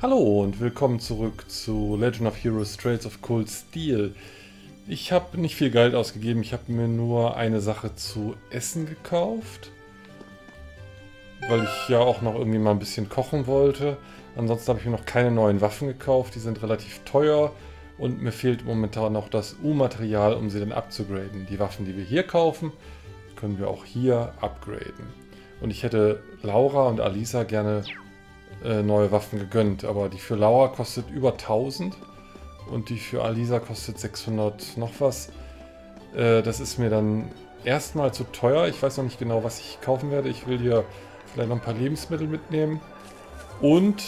Hallo und willkommen zurück zu Legend of Heroes Trails of Cold Steel. Ich habe nicht viel Geld ausgegeben, ich habe mir nur eine Sache zu essen gekauft. Weil ich ja auch noch irgendwie mal ein bisschen kochen wollte. Ansonsten habe ich mir noch keine neuen Waffen gekauft, die sind relativ teuer. Und mir fehlt momentan noch das U-Material, um sie dann abzugraden. Die Waffen, die wir hier kaufen, können wir auch hier upgraden. Und ich hätte Laura und Alisa gerne äh, neue Waffen gegönnt. Aber die für Laura kostet über 1000 und die für Alisa kostet 600 noch was. Äh, das ist mir dann erstmal zu teuer. Ich weiß noch nicht genau, was ich kaufen werde. Ich will hier vielleicht noch ein paar Lebensmittel mitnehmen. Und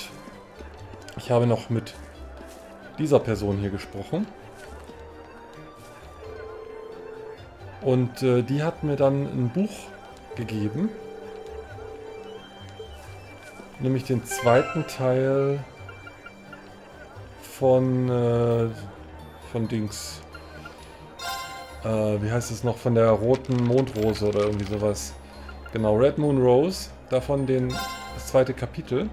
ich habe noch mit dieser Person hier gesprochen. Und äh, die hat mir dann ein Buch gegeben nämlich den zweiten Teil von, äh, von Dings. Äh, wie heißt es noch? Von der roten Mondrose oder irgendwie sowas. Genau, Red Moon Rose. Davon den, das zweite Kapitel.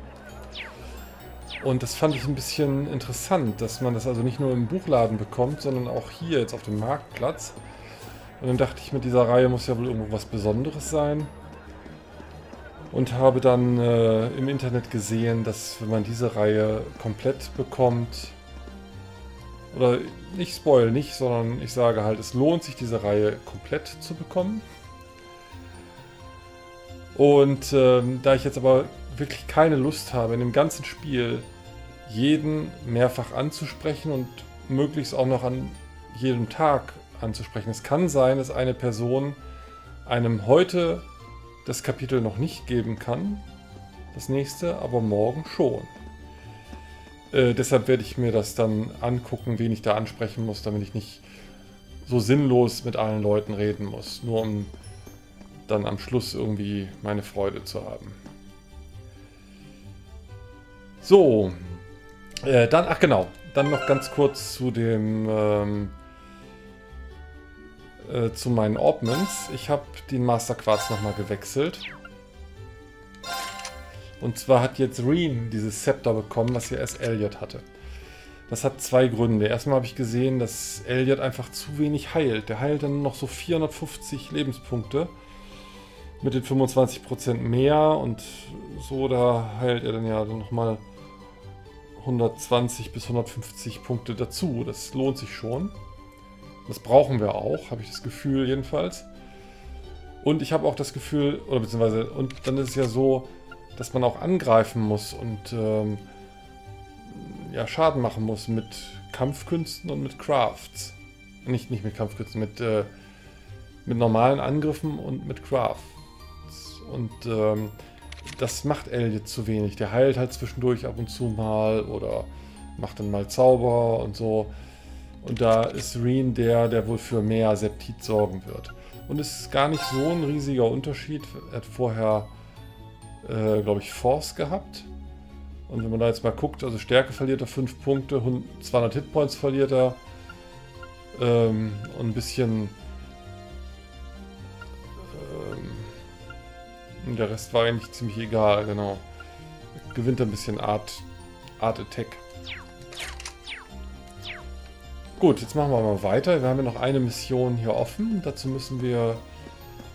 Und das fand ich ein bisschen interessant, dass man das also nicht nur im Buchladen bekommt, sondern auch hier jetzt auf dem Marktplatz. Und dann dachte ich, mit dieser Reihe muss ja wohl irgendwo was Besonderes sein und habe dann äh, im Internet gesehen, dass wenn man diese Reihe komplett bekommt, oder nicht spoil nicht, sondern ich sage halt, es lohnt sich diese Reihe komplett zu bekommen. Und ähm, da ich jetzt aber wirklich keine Lust habe, in dem ganzen Spiel jeden mehrfach anzusprechen und möglichst auch noch an jedem Tag anzusprechen. Es kann sein, dass eine Person einem heute das Kapitel noch nicht geben kann. Das nächste, aber morgen schon. Äh, deshalb werde ich mir das dann angucken, wen ich da ansprechen muss, damit ich nicht so sinnlos mit allen Leuten reden muss. Nur um dann am Schluss irgendwie meine Freude zu haben. So, äh, dann, ach genau, dann noch ganz kurz zu dem ähm, äh, zu meinen Orbments. Ich habe den Master Quartz nochmal gewechselt. Und zwar hat jetzt Reen dieses Scepter bekommen, was ja erst Elliot hatte. Das hat zwei Gründe. Erstmal habe ich gesehen, dass Elliot einfach zu wenig heilt. Der heilt dann noch so 450 Lebenspunkte. Mit den 25% mehr und so, da heilt er dann ja nochmal 120 bis 150 Punkte dazu. Das lohnt sich schon. Das brauchen wir auch, habe ich das Gefühl jedenfalls. Und ich habe auch das Gefühl, oder beziehungsweise, und dann ist es ja so, dass man auch angreifen muss und ähm, ja, Schaden machen muss mit Kampfkünsten und mit Crafts. Nicht, nicht mit Kampfkünsten, mit, äh, mit normalen Angriffen und mit Crafts. Und ähm, das macht Elliot zu wenig. Der heilt halt zwischendurch ab und zu mal oder macht dann mal Zauber und so. Und da ist Reen der, der wohl für mehr Septit sorgen wird. Und es ist gar nicht so ein riesiger Unterschied. Er hat vorher, äh, glaube ich, Force gehabt. Und wenn man da jetzt mal guckt, also Stärke verliert er 5 Punkte, 200 Hitpoints verliert er. Ähm, und ein bisschen... Ähm, der Rest war eigentlich ziemlich egal, genau. Gewinnt ein bisschen Art, Art Attack. Gut, jetzt machen wir mal weiter. Wir haben ja noch eine Mission hier offen. Dazu müssen wir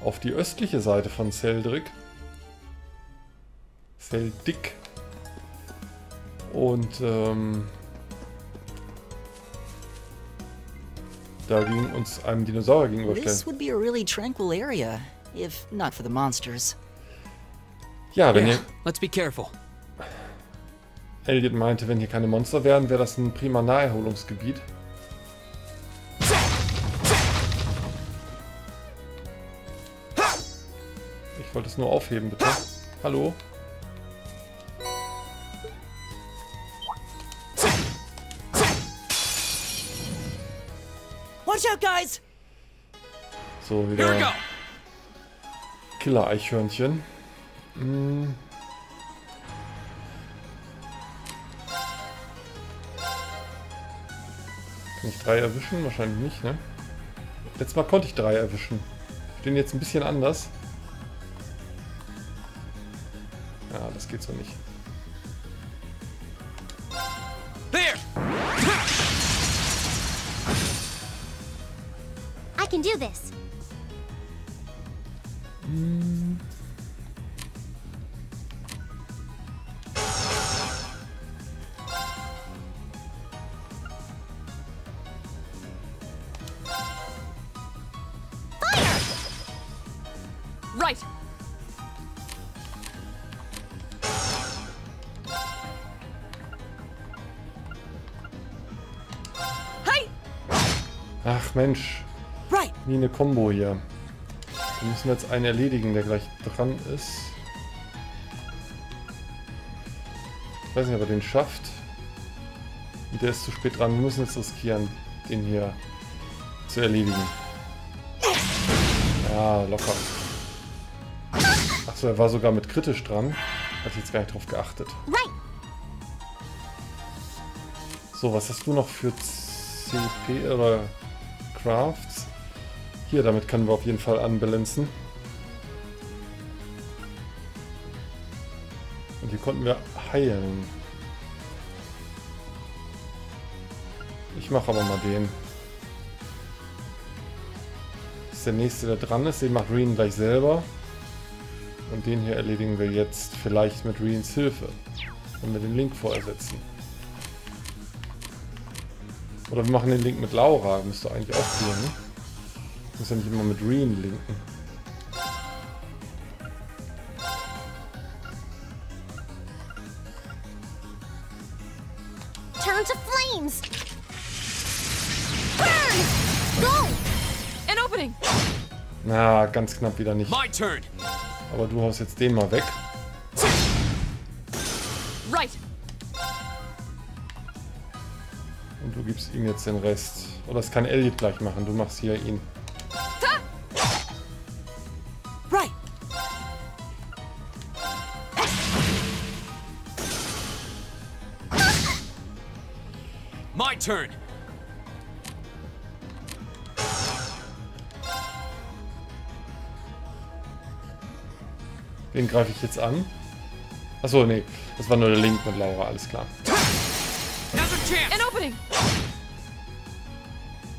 auf die östliche Seite von Zeldrick. Zeldik. Und ähm, da ging uns einem Dinosaurier gegenüberstellen. This would be a really tranquil area, if not for the monsters. Ja, wenn yeah, ihr... Let's be careful. Elliot meinte, wenn hier keine Monster wären, wäre das ein prima Naherholungsgebiet. Ich wollte es nur aufheben, bitte. Hallo? Watch out, guys! So, wieder Killer-Eichhörnchen. Hm. Kann ich drei erwischen? Wahrscheinlich nicht, ne? Letztes Mal konnte ich drei erwischen. Den jetzt ein bisschen anders. geht so nicht. There. I can do this. Ach Mensch, wie eine Combo hier. Wir müssen jetzt einen erledigen, der gleich dran ist. Ich weiß nicht, ob er den schafft. Und der ist zu spät dran. Wir müssen jetzt riskieren, den hier zu erledigen. Ja, locker. Achso, er war sogar mit kritisch dran. Ich jetzt gar nicht drauf geachtet. So, was hast du noch für CP oder Crafts? Hier, damit können wir auf jeden Fall anbalancen. Und hier konnten wir heilen. Ich mache aber mal den. Das ist der nächste, der dran ist. Den macht Reen gleich selber. Und den hier erledigen wir jetzt vielleicht mit Reens Hilfe. Wenn wir den Link vorersetzen. Oder wir machen den Link mit Laura. Müsste eigentlich auch gehen. Ne? Muss ja nicht immer mit Reen linken. Turn to flames. Burn! Go! An opening. Na, ganz knapp wieder nicht. My turn. Aber du haust jetzt den mal weg. Ihm jetzt den Rest. Oder das kann Elliot gleich machen. Du machst hier ihn. Right. My turn. Den greife ich jetzt an. Achso, nee. Das war nur der Link mit Laura. Alles klar.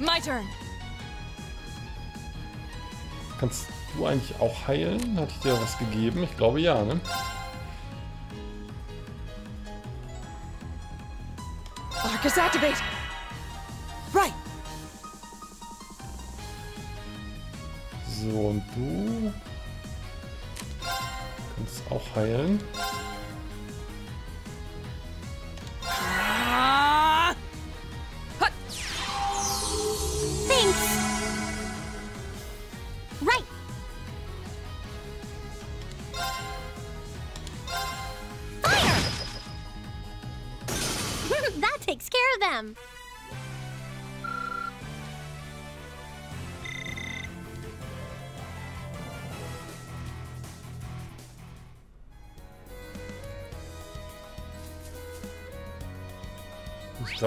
My turn. Kannst du eigentlich auch heilen? Hatte ich dir was gegeben? Ich glaube ja, ne? Arcus activate. Right. So, und du kannst auch heilen.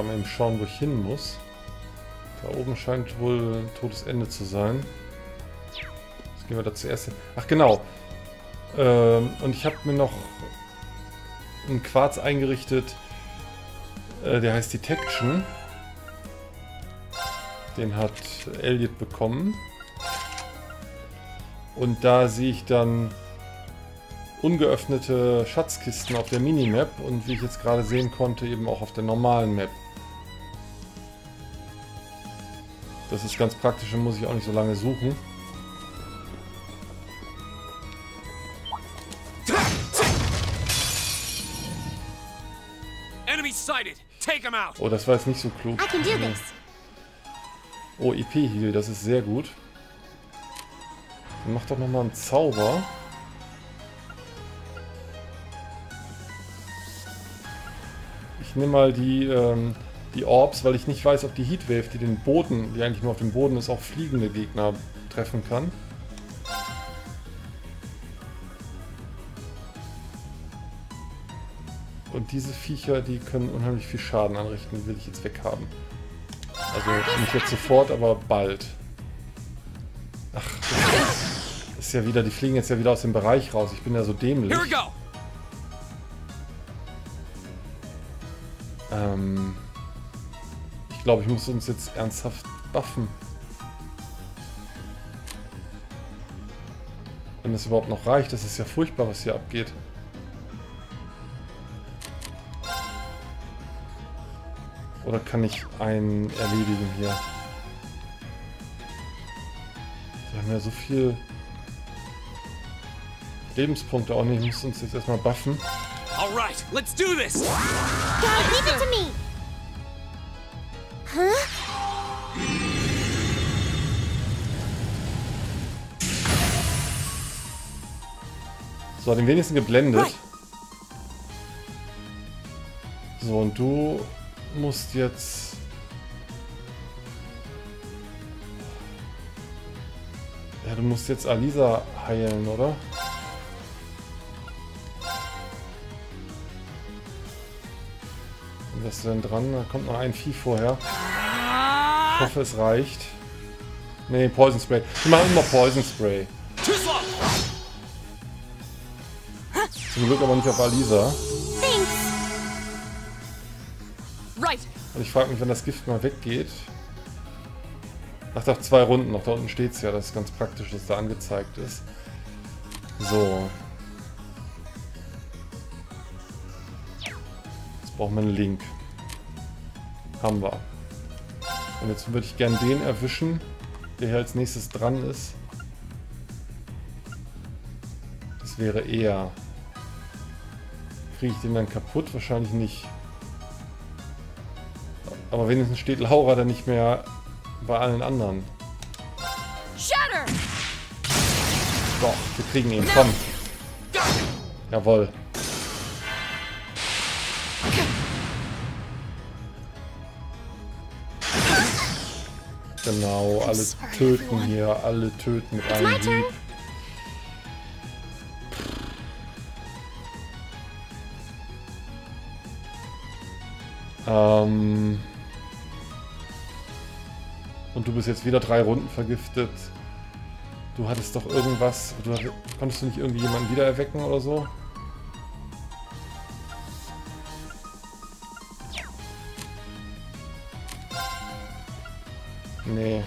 Ich mal eben schauen, wo ich hin muss. Da oben scheint wohl ein totes Ende zu sein. Jetzt gehen wir da zuerst hin. Ach genau. Ähm, und ich habe mir noch einen Quarz eingerichtet. Äh, der heißt Detection. Den hat Elliot bekommen. Und da sehe ich dann ungeöffnete Schatzkisten auf der Minimap und wie ich jetzt gerade sehen konnte, eben auch auf der normalen Map. Das ist ganz praktisch und muss ich auch nicht so lange suchen. Enemy sighted. Take him out. Oh, das war jetzt nicht so klug. Oh, EP-Heal, das ist sehr gut. Mach doch nochmal einen Zauber. Ich nehme mal die, ähm, die Orbs, weil ich nicht weiß, ob die Heatwave, die den Boden, die eigentlich nur auf dem Boden ist, auch fliegende Gegner treffen kann. Und diese Viecher, die können unheimlich viel Schaden anrichten, die will ich jetzt weghaben. Also nicht jetzt sofort, aber bald. Ach, das ist ja wieder, die fliegen jetzt ja wieder aus dem Bereich raus. Ich bin ja so dämlich. Ähm, glaube, ich muss uns jetzt ernsthaft buffen. Wenn das überhaupt noch reicht, das ist ja furchtbar, was hier abgeht. Oder kann ich einen erledigen hier? Wir haben ja so viel Lebenspunkte auch nicht. Wir müssen uns jetzt erstmal buffen. All right, let's do this. Dad, leave it to me. So, den wenigsten geblendet. So, und du musst jetzt... Ja, du musst jetzt Alisa heilen, oder? Und was ist denn dran? Da kommt noch ein Vieh vorher. Ich hoffe, es reicht. Nee, Poison Spray. Wir machen immer Poison Spray. Zum Glück aber nicht auf Alisa. Und ich frage mich, wenn das Gift mal weggeht. Nach doch zwei Runden noch. Da unten steht es ja. Das ist ganz praktisch, dass da angezeigt ist. So. Jetzt brauchen wir einen Link. Haben wir. Und jetzt würde ich gern den erwischen, der hier als nächstes dran ist. Das wäre er. Kriege ich den dann kaputt? Wahrscheinlich nicht. Aber wenigstens steht Laura dann nicht mehr bei allen anderen. Doch, wir kriegen ihn. Komm. Jawohl. Genau, alle töten hier, alle töten mit einem. Hieb. Ähm Und du bist jetzt wieder drei Runden vergiftet. Du hattest doch irgendwas. Du hattest, konntest du nicht irgendwie jemanden wieder erwecken oder so? Nee.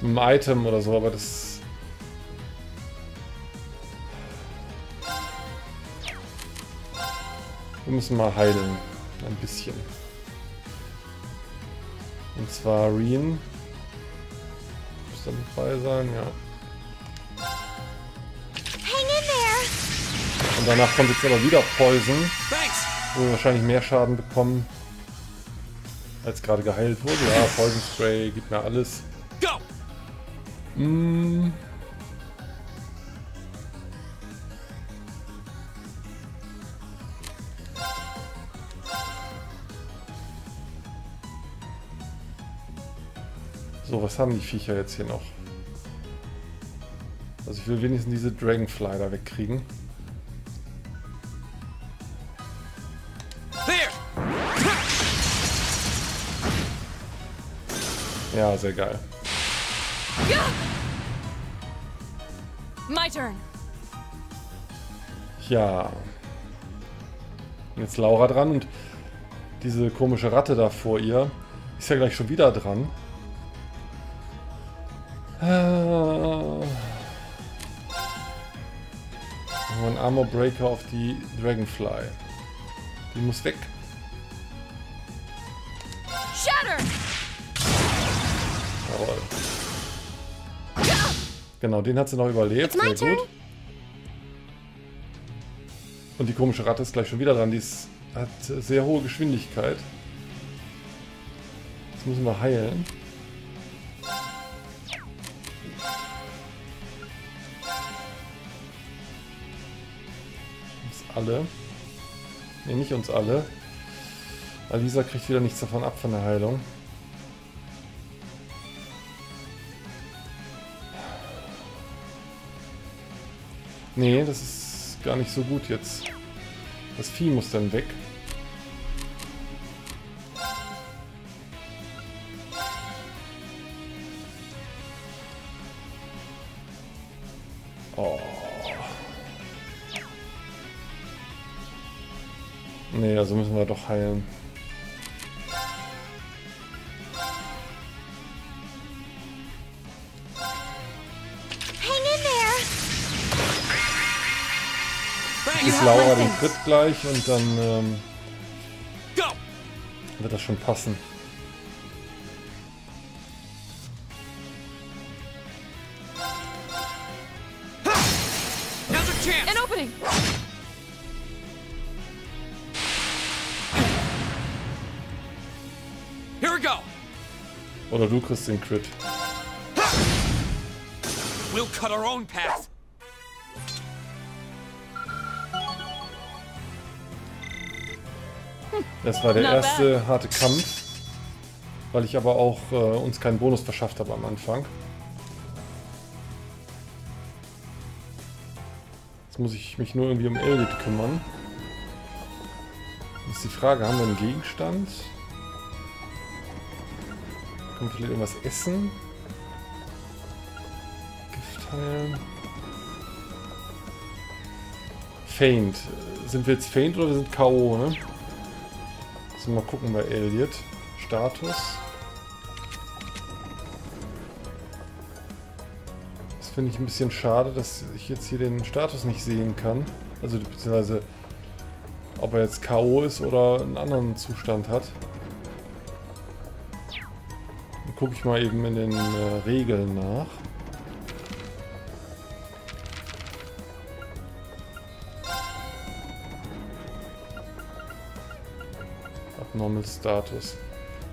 Mit einem Item oder so, aber das. Wir müssen mal heilen. Ein bisschen. Und zwar Reen. Muss da mit bei sein, ja. Und danach kommt jetzt aber wieder Poison, wo wir wahrscheinlich mehr Schaden bekommen, als gerade geheilt wurde. Ja, Poison gibt mir alles. Go. Mm. So, was haben die Viecher jetzt hier noch? Also ich will wenigstens diese Dragonfly da wegkriegen. Ja, sehr geil. My turn. Ja. Jetzt Laura dran und diese komische Ratte da vor ihr ist ja gleich schon wieder dran. Äh. Ein Armor Breaker auf die Dragonfly. Die muss weg. Shatter. Jawohl. Genau, den hat sie noch überlebt. Sehr gut. Und die komische Ratte ist gleich schon wieder dran. Die ist, hat sehr hohe Geschwindigkeit. Jetzt müssen wir heilen. Uns alle. Ne, nicht uns alle. Alisa kriegt wieder nichts davon ab von der Heilung. Nee, das ist gar nicht so gut jetzt. Das Vieh muss dann weg. Oh. Nee, also müssen wir doch heilen. Laura den. Crit gleich und dann ähm, Go! wird das schon passen. Now's our chance! An opening. Here we go! Oder du kriegst den Crit. We'll cut our own path. Das war der Not erste harte Kampf, weil ich aber auch äh, uns keinen Bonus verschafft habe am Anfang. Jetzt muss ich mich nur irgendwie um Elliot kümmern. Jetzt ist die Frage, haben wir einen Gegenstand? Können wir vielleicht irgendwas essen? Gift heilen? Faint. Sind wir jetzt Faint oder wir sind K.O., ne? So, mal gucken bei Elliot. Status. Das finde ich ein bisschen schade, dass ich jetzt hier den Status nicht sehen kann. Also beziehungsweise ob er jetzt K.O. ist oder einen anderen Zustand hat. Dann gucke ich mal eben in den äh, Regeln nach. Abnormal Status.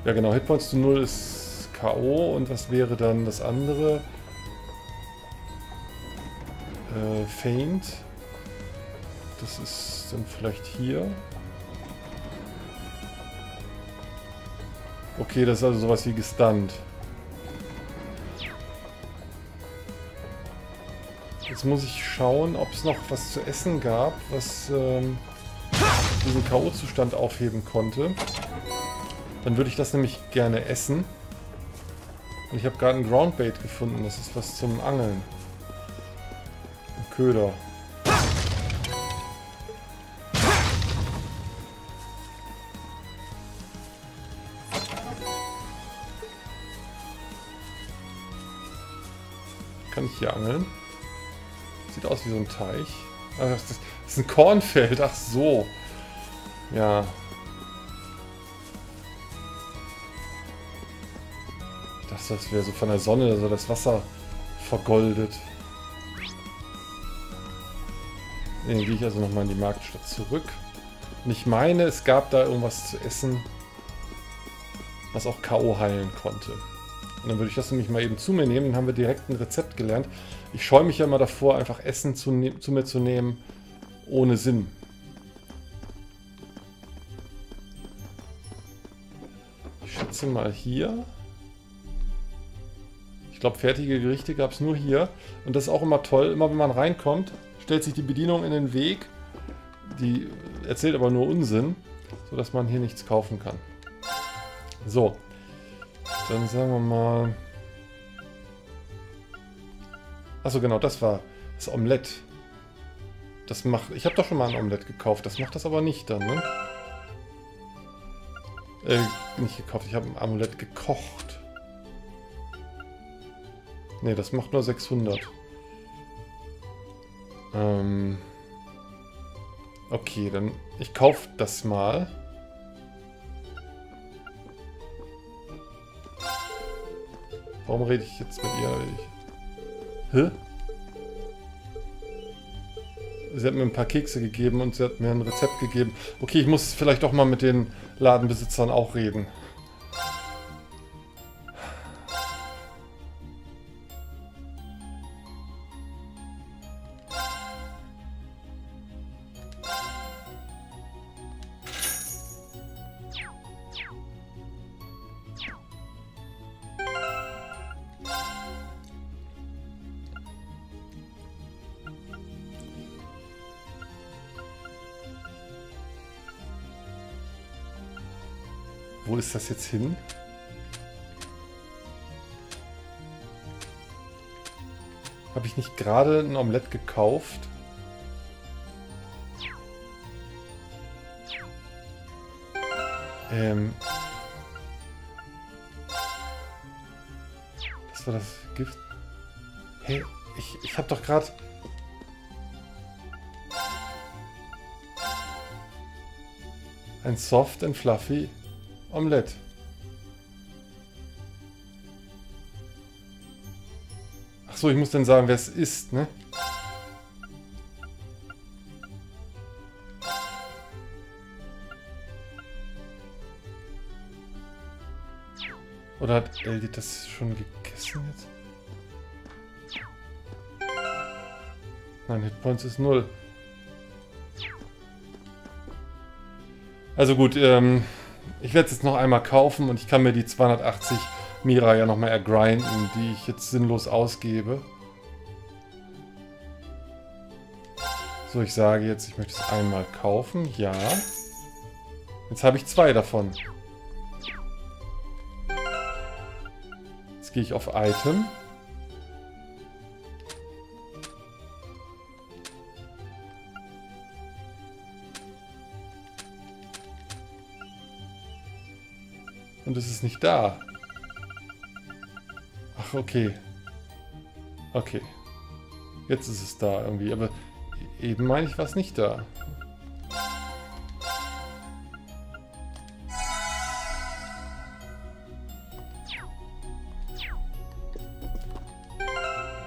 Ja genau, Hitpoints zu 0 ist K.O. und was wäre dann das andere? Äh, Faint. Das ist dann vielleicht hier. Okay, das ist also sowas wie gestunt. Jetzt muss ich schauen, ob es noch was zu essen gab, was ähm, diesen K.O.-Zustand aufheben konnte. Dann würde ich das nämlich gerne essen. Und ich habe gerade ein Groundbait gefunden. Das ist was zum Angeln. Ein Köder. Kann ich hier angeln? Sieht aus wie so ein Teich. Das, das ist ein Kornfeld. Ach so. Ja. Ich dachte, das wäre so von der Sonne, so das Wasser vergoldet. Dann gehe ich also nochmal in die Marktstadt zurück. Und ich meine, es gab da irgendwas zu essen, was auch K.O. heilen konnte. Und dann würde ich das nämlich mal eben zu mir nehmen. Dann haben wir direkt ein Rezept gelernt. Ich scheue mich ja immer davor, einfach Essen zu, ne zu mir zu nehmen, ohne Sinn. Schätze mal hier. Ich glaube, fertige Gerichte gab es nur hier. Und das ist auch immer toll. Immer wenn man reinkommt, stellt sich die Bedienung in den Weg. Die erzählt aber nur Unsinn, sodass man hier nichts kaufen kann. So. Dann sagen wir mal... Achso, genau, das war das Omelett. Das macht... Ich habe doch schon mal ein Omelett gekauft. Das macht das aber nicht dann, ne? Äh, nicht gekauft. Ich habe ein Amulett gekocht. Ne, das macht nur 600. Ähm... Okay, dann... Ich kaufe das mal. Warum rede ich jetzt mit ihr? Ich... Hä? Sie hat mir ein paar Kekse gegeben und sie hat mir ein Rezept gegeben. Okay, ich muss vielleicht auch mal mit den Ladenbesitzern auch reden. Jetzt hin? Habe ich nicht gerade ein Omelett gekauft? Ähm. Das war das Gift. Hey, ich, ich habe doch gerade... Ein soft and fluffy Omelette. So, ich muss dann sagen, wer es ist, ne? Oder hat Eldi das schon gegessen jetzt? Nein, Hitpoints ist null. Also gut, ähm, ich werde es jetzt noch einmal kaufen und ich kann mir die 280 Mira ja nochmal ergrinden, die ich jetzt sinnlos ausgebe. So, ich sage jetzt, ich möchte es einmal kaufen. Ja. Jetzt habe ich zwei davon. Jetzt gehe ich auf Item. Und es ist nicht da. Ach, okay. Okay. Jetzt ist es da irgendwie. Aber eben meine ich, war es nicht da.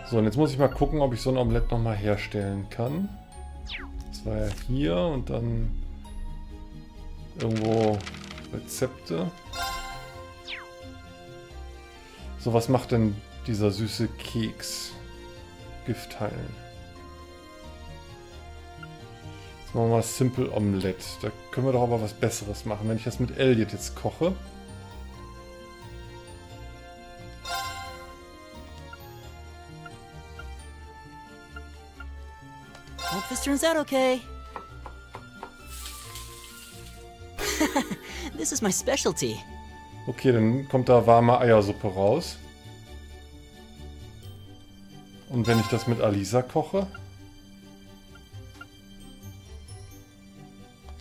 So, und jetzt muss ich mal gucken, ob ich so ein Omelett nochmal herstellen kann. Das war ja hier und dann irgendwo Rezepte. So, was macht denn dieser süße Keks? Gift heilen. Jetzt machen wir mal Simple Omelette. Da können wir doch aber was Besseres machen, wenn ich das mit Elliot jetzt koche. Hope this turns out okay. this is my specialty. Okay, dann kommt da warme Eiersuppe raus. Und wenn ich das mit Alisa koche?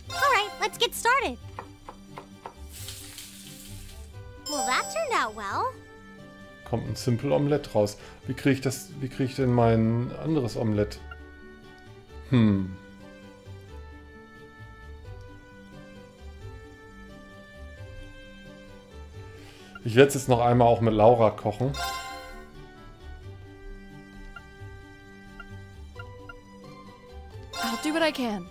Alright, let's get started. Well, that turned out well. Kommt ein Simple Omelette raus. Wie kriege ich das, wie kriege ich denn mein anderes Omelette? Hm. Ich werde es jetzt noch einmal auch mit Laura kochen. I'll do what I can.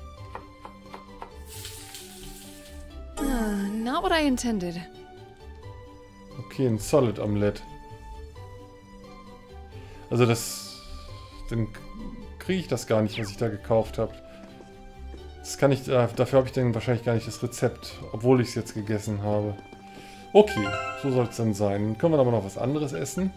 Uh, not what I intended. Okay, ein Solid Omelette. Also das... Dann kriege ich das gar nicht, was ich da gekauft habe. Das kann ich... äh, Dafür habe ich dann wahrscheinlich gar nicht das Rezept, obwohl ich es jetzt gegessen habe. Okay, so soll es dann sein. Können wir aber noch was anderes essen.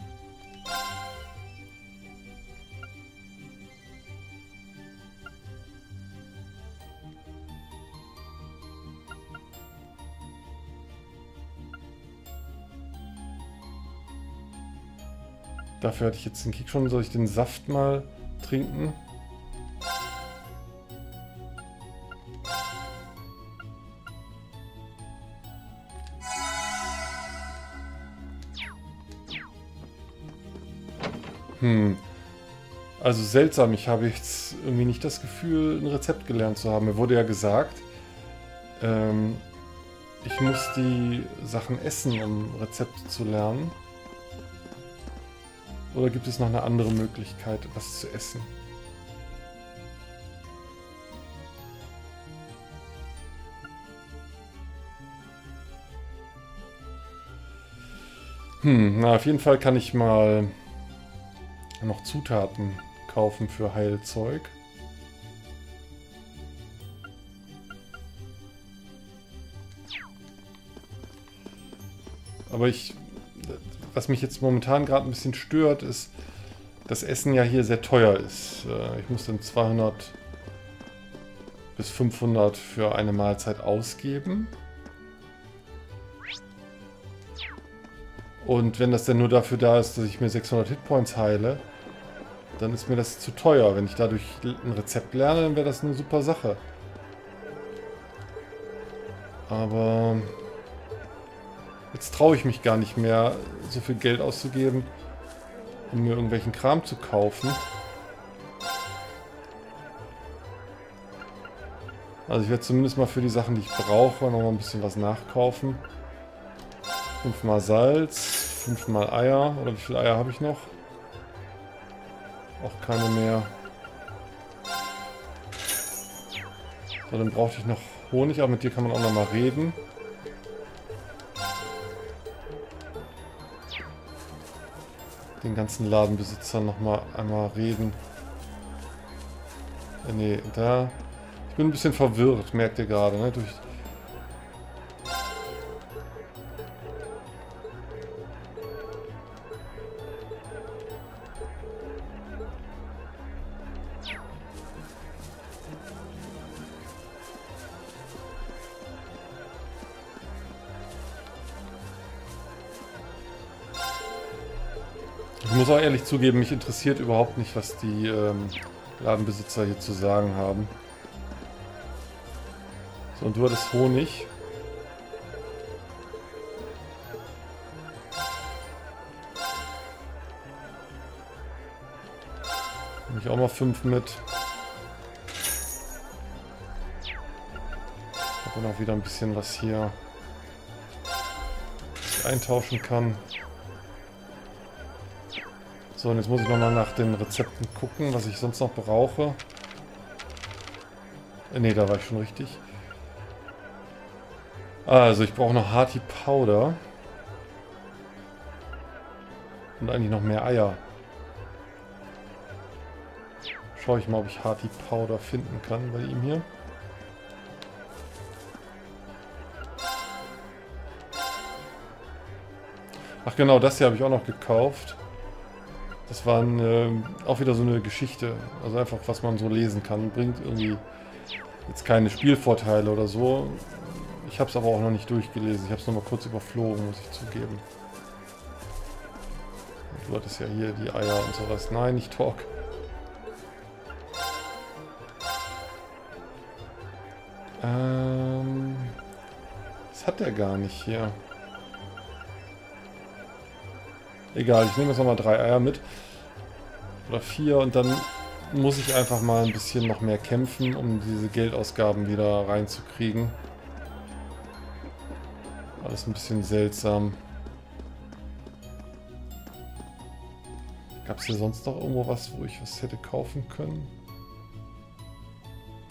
Dafür hatte ich jetzt den Kick schon. Soll ich den Saft mal trinken? Hm. Also seltsam, ich habe jetzt irgendwie nicht das Gefühl, ein Rezept gelernt zu haben. Mir wurde ja gesagt, ähm, ich muss die Sachen essen, um Rezepte zu lernen. Oder gibt es noch eine andere Möglichkeit, was zu essen? Hm, na, auf jeden Fall kann ich mal noch Zutaten kaufen für Heilzeug. Aber ich, was mich jetzt momentan gerade ein bisschen stört, ist, dass Essen ja hier sehr teuer ist. Äh, Ich muss dann 200 bis 500 für eine Mahlzeit ausgeben. Und wenn das denn nur dafür da ist, dass ich mir 600 Hitpoints heile, dann ist mir das zu teuer. Wenn ich dadurch ein Rezept lerne, dann wäre das eine super Sache. Aber jetzt traue ich mich gar nicht mehr, so viel Geld auszugeben, um mir irgendwelchen Kram zu kaufen. Also ich werde zumindest mal für die Sachen, die ich brauche, noch mal ein bisschen was nachkaufen. Fünfmal Salz, fünfmal Eier. Oder wie viele Eier habe ich noch? Auch keine mehr. So, dann brauchte ich noch Honig, aber mit dir kann man auch noch mal reden. Den ganzen Ladenbesitzern noch mal einmal reden. Äh, nee, da... Ich bin ein bisschen verwirrt, merkt ihr gerade, ne? Durch... zugeben, mich interessiert überhaupt nicht, was die ähm, Ladenbesitzer hier zu sagen haben. So, und du hattest Honig. Nehme ich auch mal fünf mit. Habe dann auch wieder ein bisschen was hier, was ich eintauschen kann. So, und jetzt muss ich nochmal nach den Rezepten gucken, was ich sonst noch brauche. Ne, da war ich schon richtig. Also, ich brauche noch Hearty Powder. Und eigentlich noch mehr Eier. Schaue ich mal, ob ich Hearty Powder finden kann bei ihm hier. Ach genau, das hier habe ich auch noch gekauft. Das war äh, auch wieder so eine Geschichte. Also einfach, was man so lesen kann. Bringt irgendwie jetzt keine Spielvorteile oder so. Ich habe es aber auch noch nicht durchgelesen. Ich habe es noch mal kurz überflogen, muss ich zugeben. Du hattest ja hier die Eier und sowas. Nein, nicht Talk. Ähm, das hat er gar nicht hier. Egal, ich nehme jetzt nochmal drei Eier mit. Oder vier und dann muss ich einfach mal ein bisschen noch mehr kämpfen, um diese Geldausgaben wieder reinzukriegen. Alles ein bisschen seltsam. Gab es hier sonst noch irgendwo was, wo ich was hätte kaufen können?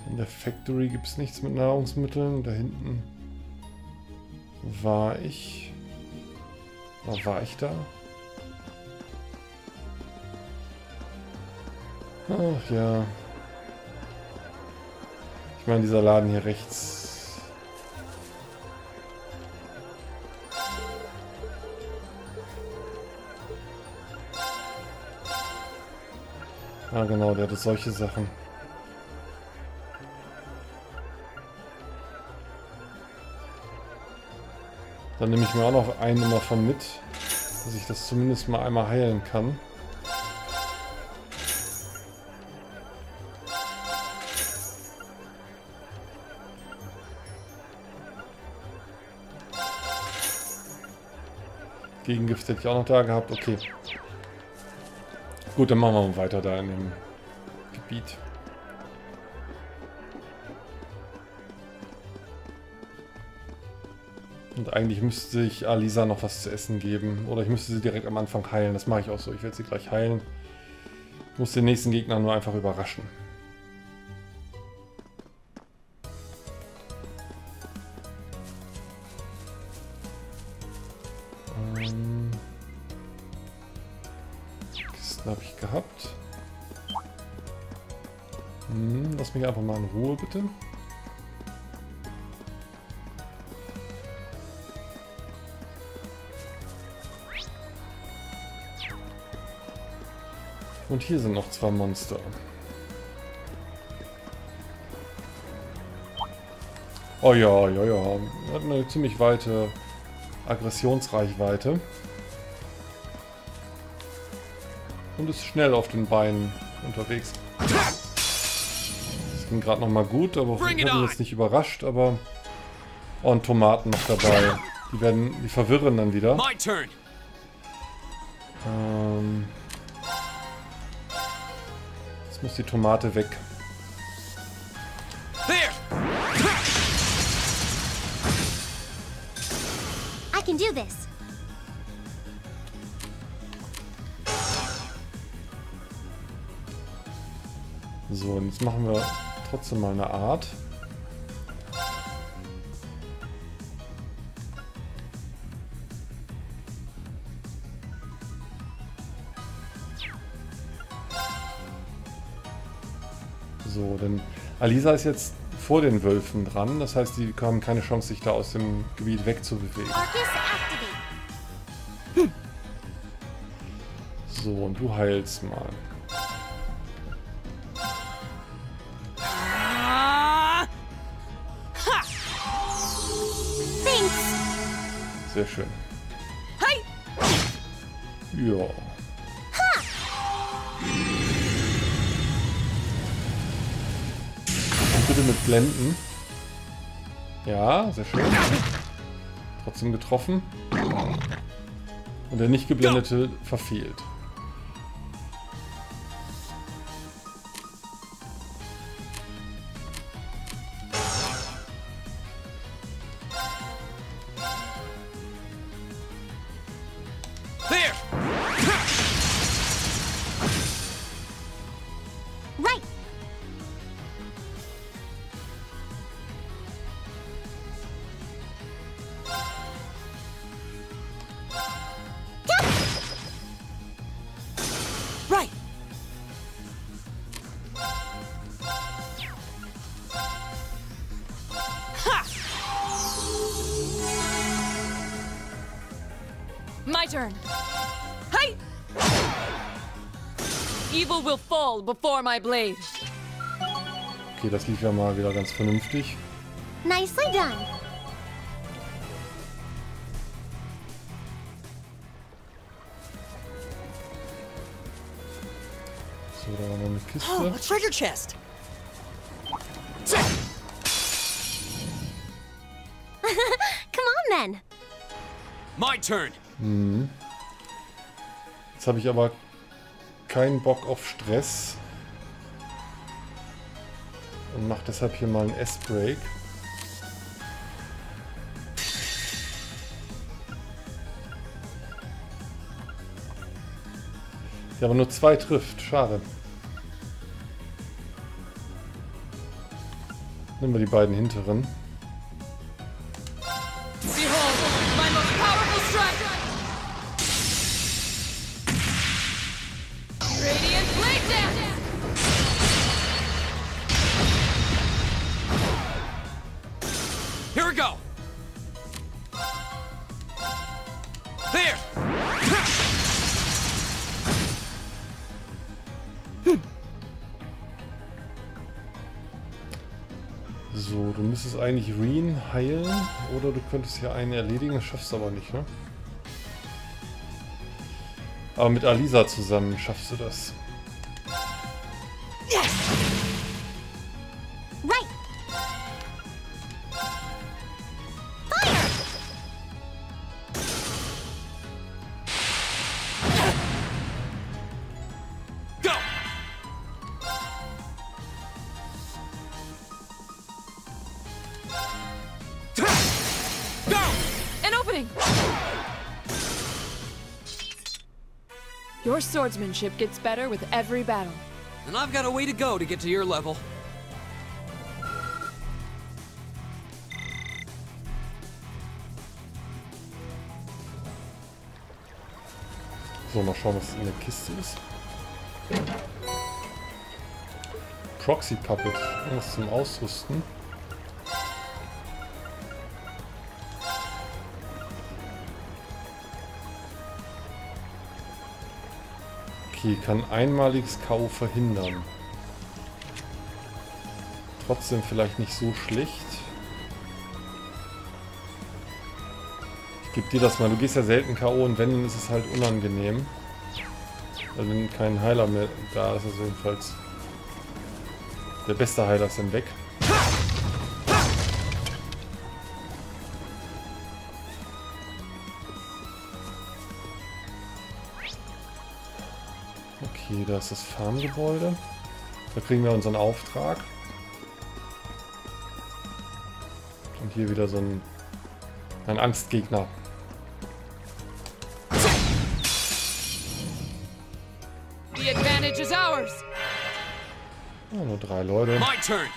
In der Factory gibt es nichts mit Nahrungsmitteln. Da hinten war ich. War ich da? Ach ja. Ich meine, dieser Laden hier rechts. Ah genau, der hat solche Sachen. Dann nehme ich mir auch noch eine davon mit, dass ich das zumindest mal einmal heilen kann. Gegengift hätte ich auch noch da gehabt. Okay. Gut, dann machen wir weiter da in dem Gebiet. Und eigentlich müsste ich Alisa noch was zu essen geben. Oder ich müsste sie direkt am Anfang heilen. Das mache ich auch so. Ich werde sie gleich heilen. Ich muss den nächsten Gegner nur einfach überraschen. Einfach mal in Ruhe, bitte. Und hier sind noch zwei Monster. Oh ja, ja, ja. Hat eine ziemlich weite Aggressionsreichweite. Und ist schnell auf den Beinen unterwegs. Insekten gerade nochmal gut, aber ich bin jetzt nicht überrascht, aber... Oh, und Tomaten noch dabei. Die werden, die verwirren dann wieder. Ähm, jetzt muss die Tomate weg. I can do this. So, und jetzt machen wir trotzdem mal eine Art. So, denn Alisa ist jetzt vor den Wölfen dran. Das heißt, die haben keine Chance, sich da aus dem Gebiet wegzubewegen. So, und du heilst mal. Schön. Hi! Ja. Und bitte mit Blenden. Ja, sehr schön. Trotzdem getroffen. Und der nicht geblendete verfehlt. My blade. Okay, das lief ja mal wieder ganz vernünftig. Nicely done. So, da war noch eine Oh, a Kiste. treasure chest! Come on then. My turn! Jetzt habe ich aber keinen Bock auf Stress. Mache deshalb hier mal einen S-Break. Der aber nur zwei trifft. Schade. Nehmen wir die beiden hinteren. Oder du könntest hier einen erledigen, schaffst aber nicht, ne? Aber mit Alisa zusammen schaffst du das. Your swordsmanship gets better with every battle. And I've got a way to go to get to your level. So, mal schauen, was in der Kiste ist. Proxy Puppet. Irgendwas zum Ausrüsten. Okay, kann einmaliges K.O. verhindern. Trotzdem vielleicht nicht so schlecht. Ich gebe dir das mal. Du gehst ja selten K.O. und wenn, dann ist es halt unangenehm. Also wenn kein Heiler mehr da ist, also jedenfalls. Der beste Heiler ist dann weg. da ist das Farmgebäude. Da kriegen wir unseren Auftrag. Und hier wieder so ein, ein Angstgegner. Ja, nur drei Leute. My turn.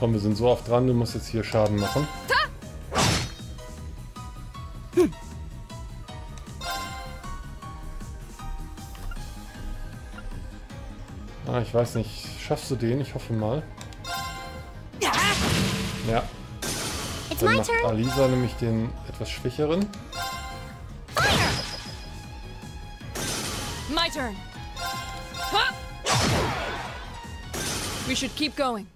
Komm, wir sind so oft dran, du musst jetzt hier Schaden machen. Ah, ich weiß nicht. Schaffst du den? Ich hoffe mal. Ja, dann macht. Alisa nämlich den etwas schwächeren. My turn. We should keep going.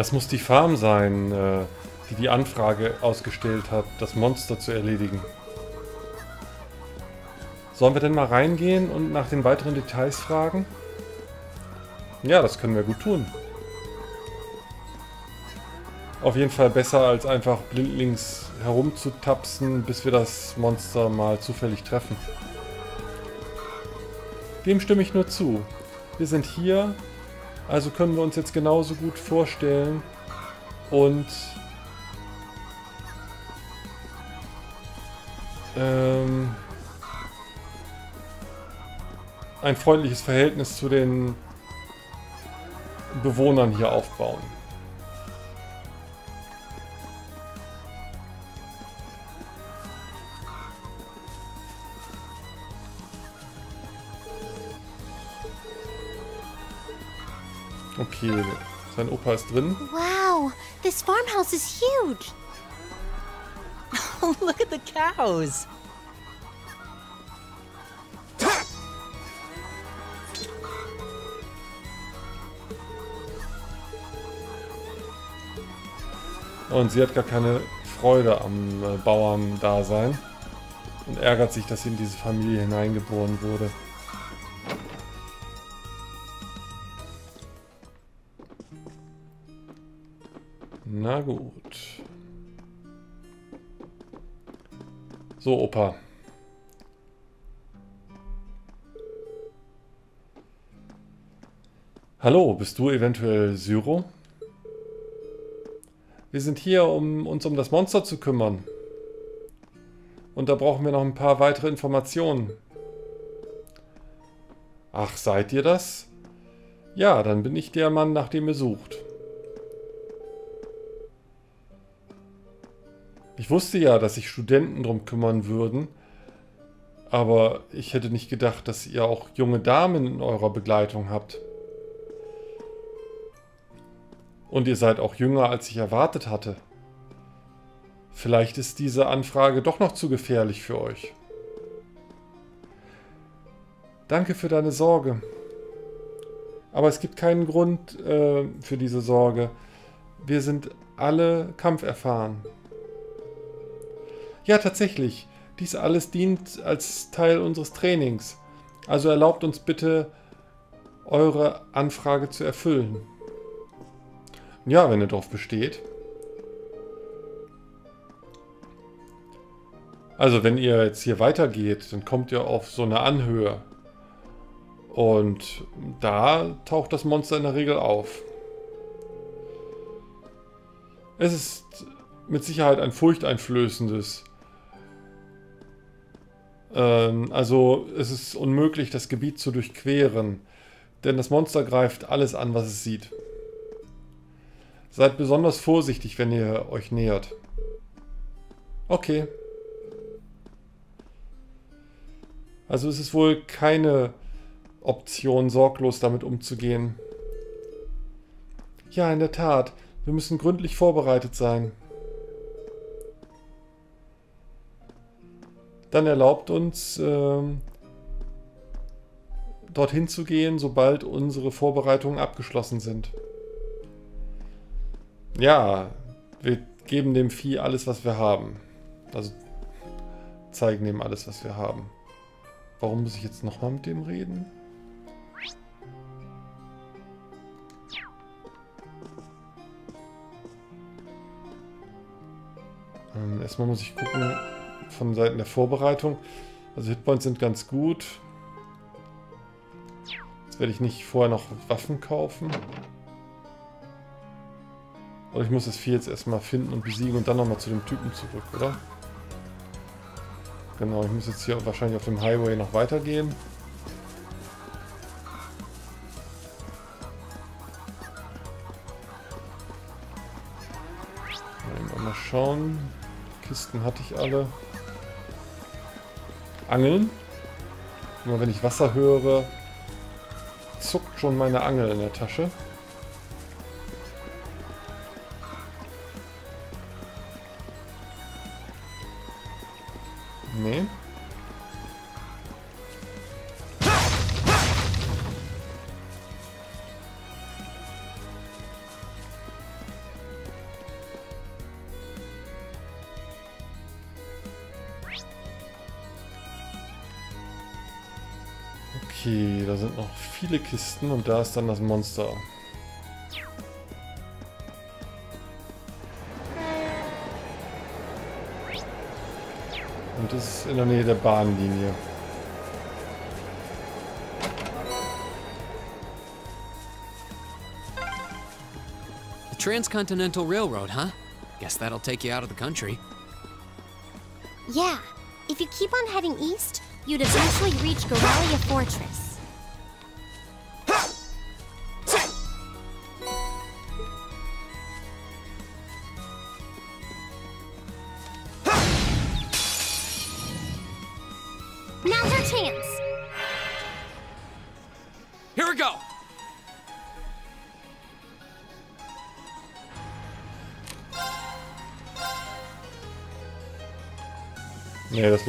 Das muss die Farm sein, äh, die die Anfrage ausgestellt hat, das Monster zu erledigen. Sollen wir denn mal reingehen und nach den weiteren Details fragen? Ja, das können wir gut tun. Auf jeden Fall besser als einfach blindlings herumzutapsen, bis wir das Monster mal zufällig treffen. Dem stimme ich nur zu. Wir sind hier, also können wir uns jetzt genauso gut vorstellen und ähm, ein freundliches Verhältnis zu den Bewohnern hier aufbauen. Okay, sein Opa ist drin. Wow, this farmhouse is huge. Oh, look at the cows. Und sie hat gar keine Freude am äh, Bauern-Dasein und ärgert sich, dass sie in diese Familie hineingeboren wurde. So, Opa. Hallo, bist du eventuell Syro? Wir sind hier, um uns um das Monster zu kümmern. Und da brauchen wir noch ein paar weitere Informationen. Ach, seid ihr das? Ja, dann bin ich der Mann, nach dem ihr sucht. Ich wusste ja, dass sich Studenten drum kümmern würden, aber ich hätte nicht gedacht, dass ihr auch junge Damen in eurer Begleitung habt. Und ihr seid auch jünger, als ich erwartet hatte. Vielleicht ist diese Anfrage doch noch zu gefährlich für euch. Danke für deine Sorge. Aber es gibt keinen Grund äh, für diese Sorge. Wir sind alle kampferfahren. Ja, tatsächlich. Dies alles dient als Teil unseres Trainings. Also erlaubt uns bitte, eure Anfrage zu erfüllen. Ja, wenn ihr drauf besteht. Also wenn ihr jetzt hier weitergeht, dann kommt ihr auf so eine Anhöhe. Und da taucht das Monster in der Regel auf. Es ist mit Sicherheit ein furchteinflößendes. Ähm, also es ist unmöglich, das Gebiet zu durchqueren. Denn das Monster greift alles an, was es sieht. Seid besonders vorsichtig, wenn ihr euch nähert. Okay. Also es ist wohl keine Option, sorglos damit umzugehen. Ja, in der Tat. Wir müssen gründlich vorbereitet sein. Dann erlaubt uns, ähm, dorthin zu gehen, sobald unsere Vorbereitungen abgeschlossen sind. Ja, wir geben dem Vieh alles, was wir haben. Also zeigen ihm alles, was wir haben. Warum muss ich jetzt nochmal mit dem reden? Ähm, erstmal muss ich gucken von Seiten der Vorbereitung. Also Hitpoints sind ganz gut. Jetzt werde ich nicht vorher noch Waffen kaufen. Oder ich muss das Vieh jetzt erstmal finden und besiegen und dann nochmal zu dem Typen zurück, oder? Genau, ich muss jetzt hier wahrscheinlich auf dem Highway noch weitergehen. Kisten hatte ich alle. Angeln. Immer wenn ich Wasser höre, zuckt schon meine Angel in der Tasche. Viele Kisten und da ist dann das Monster. Und das ist in der Nähe der Bahnlinie. The Transcontinental Railroad, huh? Guess that'll take you out of the country. Yeah. If you keep on heading east, you'd eventually reach Goralia Fortress.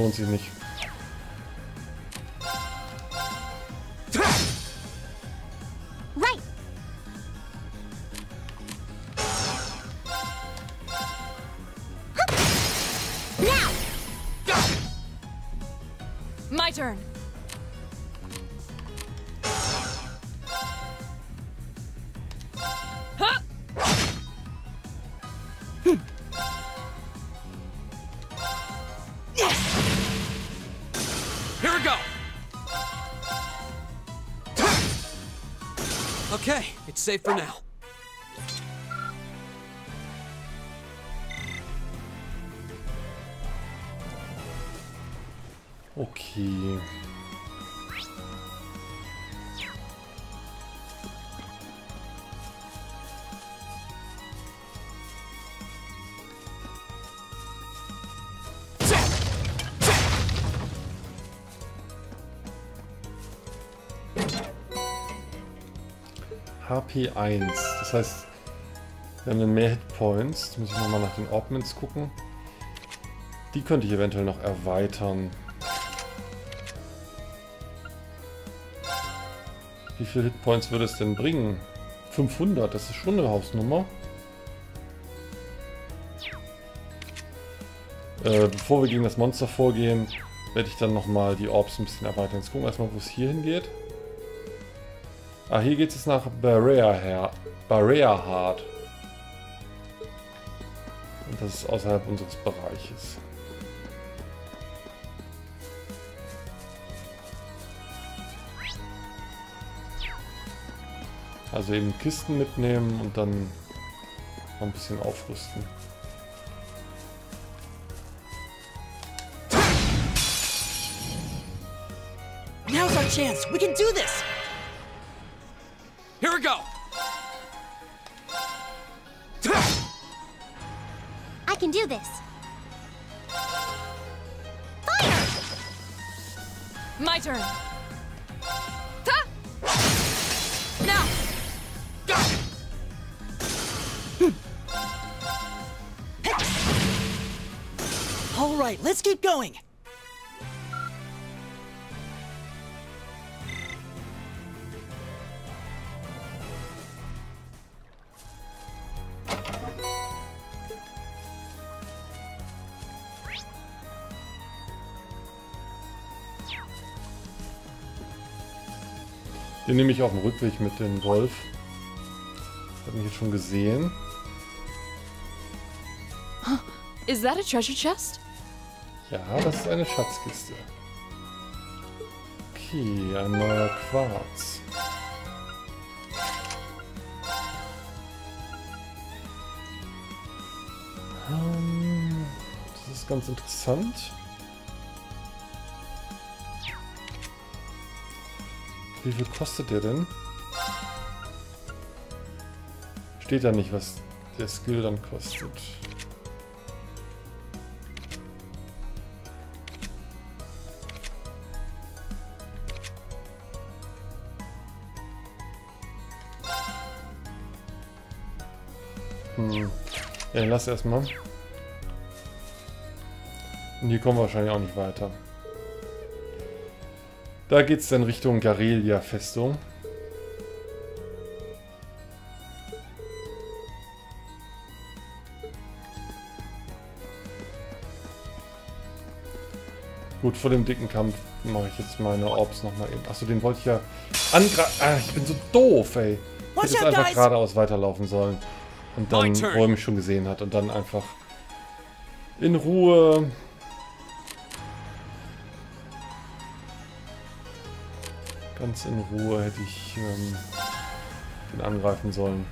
Lohnt sich nicht. Safe for now. HP 1. Das heißt, wir haben dann mehr Hitpoints. Jetzt muss ich nochmal nach den Augments gucken. Die könnte ich eventuell noch erweitern. Wie viele Hitpoints würde es denn bringen? 500, das ist schon eine Hausnummer. Äh, bevor wir gegen das Monster vorgehen, werde ich dann nochmal die Orbs ein bisschen erweitern. Jetzt gucken wir erstmal, wo es hier hingeht. Ah, hier geht es nach Barrea her. Barrea Hard. Und das ist außerhalb unseres Bereiches. Also eben Kisten mitnehmen und dann noch ein bisschen aufrüsten. Now's our chance. We can do this. Here we go! Den nehme ich auf dem Rückweg mit dem Wolf. Hat mich jetzt schon gesehen. Is that a treasure chest? Ja, das ist eine Schatzkiste. Okay, ein neuer Quarz. Ähm, Das ist ganz interessant. Wie viel kostet der denn? Steht da nicht, was der Skill dann kostet. Hm. Ja, lass erstmal. Und hier kommen wir wahrscheinlich auch nicht weiter. Da geht's dann Richtung Garelia-Festung. Gut, vor dem dicken Kampf mache ich jetzt meine Orbs nochmal eben. Achso, den wollte ich ja angreifen. Ah, ich bin so doof, ey. Ich hätte jetzt einfach geradeaus weiterlaufen sollen. Und dann, wo er mich schon gesehen hat. Und dann einfach in Ruhe Ganz in Ruhe hätte ich ähm, den angreifen sollen.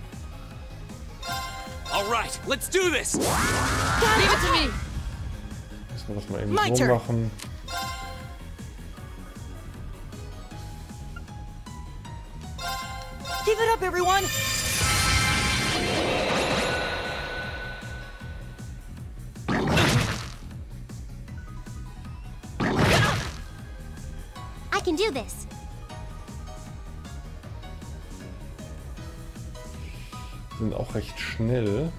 All right, let's do this. Leave it to me! Müssen wir das mal eben so turn. machen. Schnell.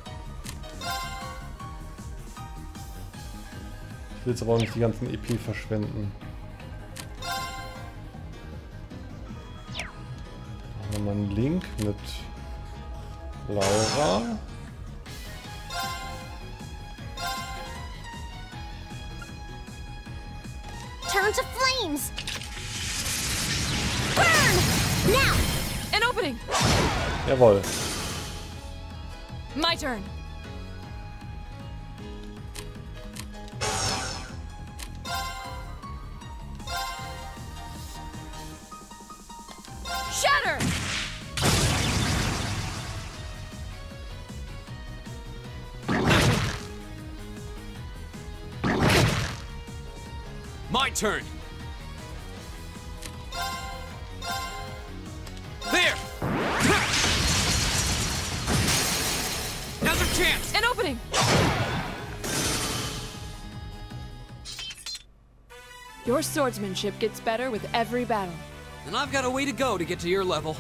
Ich will jetzt aber auch nicht die ganzen EP verschwenden. Machen wir mal einen Link mit Laura. Turn to flames! Burn! Now! An opening! Jawohl. My turn! Shatter! My turn. Your swordsmanship gets better with every battle. And I've got a way to go to get to your level.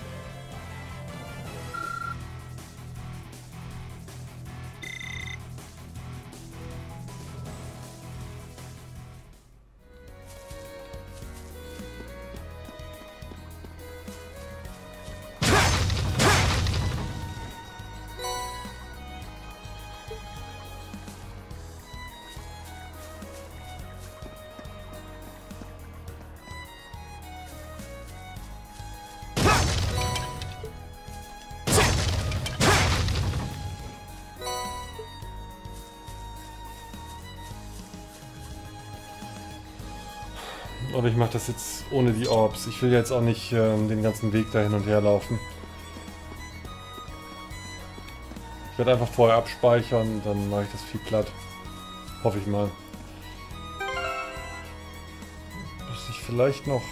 Mache das jetzt ohne die Orbs. Ich will jetzt auch nicht ähm, den ganzen Weg da hin und her laufen. Ich werde einfach vorher abspeichern, dann mache ich das viel platt. Hoffe ich mal. Muss ich vielleicht noch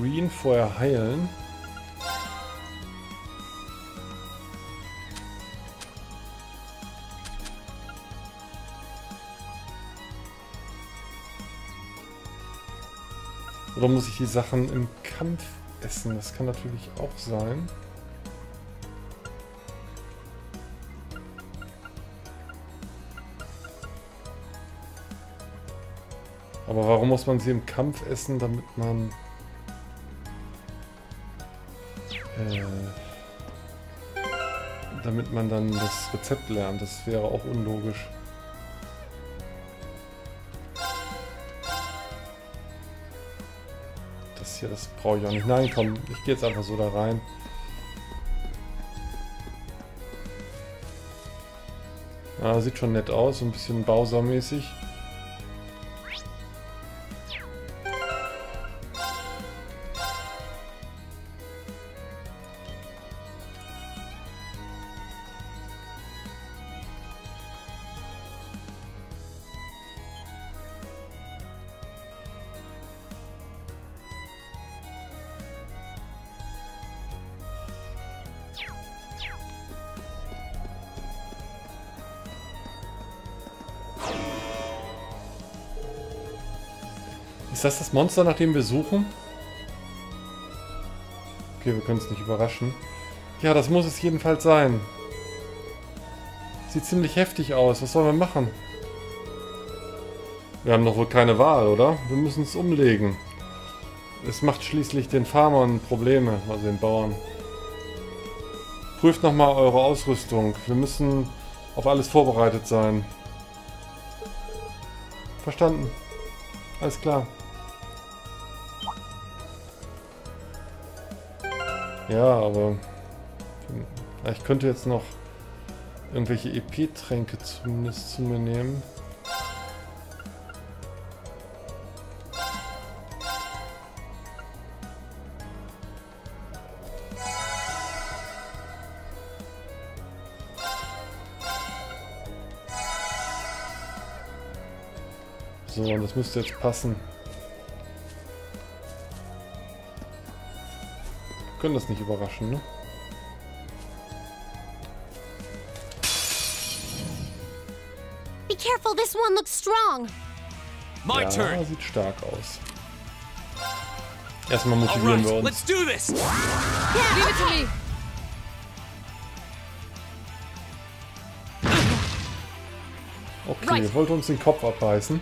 Reen vorher heilen? Oder muss ich die Sachen im Kampf essen? Das kann natürlich auch sein. Aber warum muss man sie im Kampf essen, damit man... Äh, damit man dann das Rezept lernt. Das wäre auch unlogisch. Hier, das brauche ich auch nicht. Nein, komm, ich gehe jetzt einfach so da rein. Ah, sieht schon nett aus, so ein bisschen Bowser-mäßig. Das das Monster, nach dem wir suchen? Okay, wir können es nicht überraschen. Ja, das muss es jedenfalls sein. Sieht ziemlich heftig aus. Was sollen wir machen? Wir haben doch wohl keine Wahl, oder? Wir müssen es umlegen. Es macht schließlich den Farmern Probleme, also den Bauern. Prüft nochmal eure Ausrüstung. Wir müssen auf alles vorbereitet sein. Verstanden. Alles klar. Ja, aber ich könnte jetzt noch irgendwelche EP-Tränke zumindest zu mir nehmen. So, und das müsste jetzt passen. Können das nicht überraschen, ne? Be careful, this one looks strong. My ja, turn. sieht stark aus. Erstmal motivieren wir right, uns. let's do this. Leave it to me. Okay, Right. wollte uns den Kopf abreißen.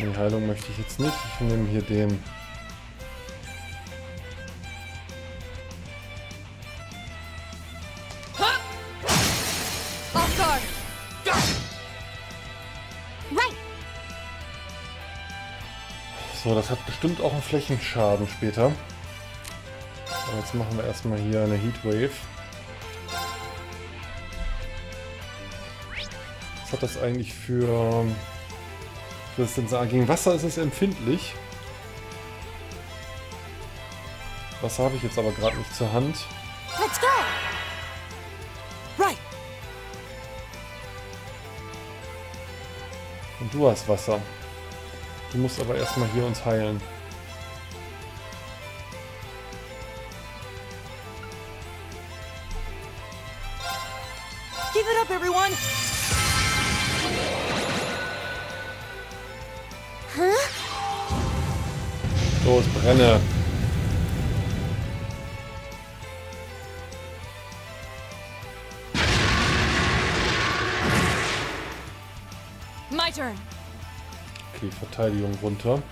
Die Heilung möchte ich jetzt nicht. Ich nehme hier den. So, das hat bestimmt auch einen Flächenschaden später. Aber jetzt machen wir erstmal hier eine Heatwave. Was hat das eigentlich für... Es denn sagen? Gegen Wasser ist es empfindlich. Wasser habe ich jetzt aber gerade nicht zur Hand. Let's go. Right. Und du hast Wasser. Du musst aber erstmal hier uns heilen. Verteidigung runter.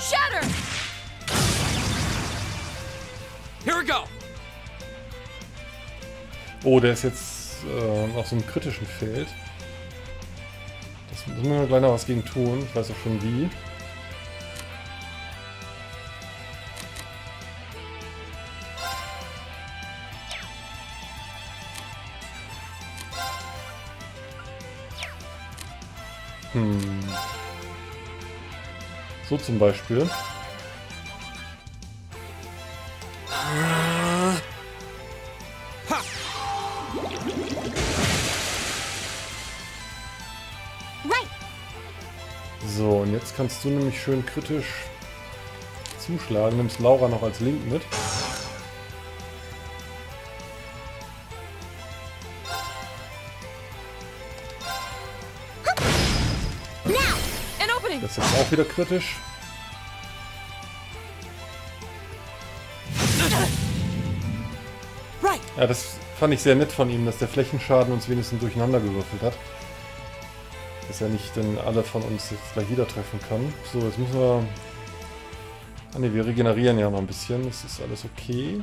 Shatter! Here we go. Oh, der ist jetzt äh, auf so einem kritischen Feld. Das da müssen wir gleich noch was gegen tun. Ich weiß auch schon wie. zum Beispiel. So, und jetzt kannst du nämlich schön kritisch zuschlagen. Nimmst Laura noch als Link mit. Das ist jetzt auch wieder kritisch. Ja, das fand ich sehr nett von ihm, dass der Flächenschaden uns wenigstens durcheinander gewürfelt hat. Dass er nicht dann alle von uns jetzt gleich wieder treffen kann. So, jetzt müssen wir... Ah ne, wir regenerieren ja noch ein bisschen. Das ist alles okay.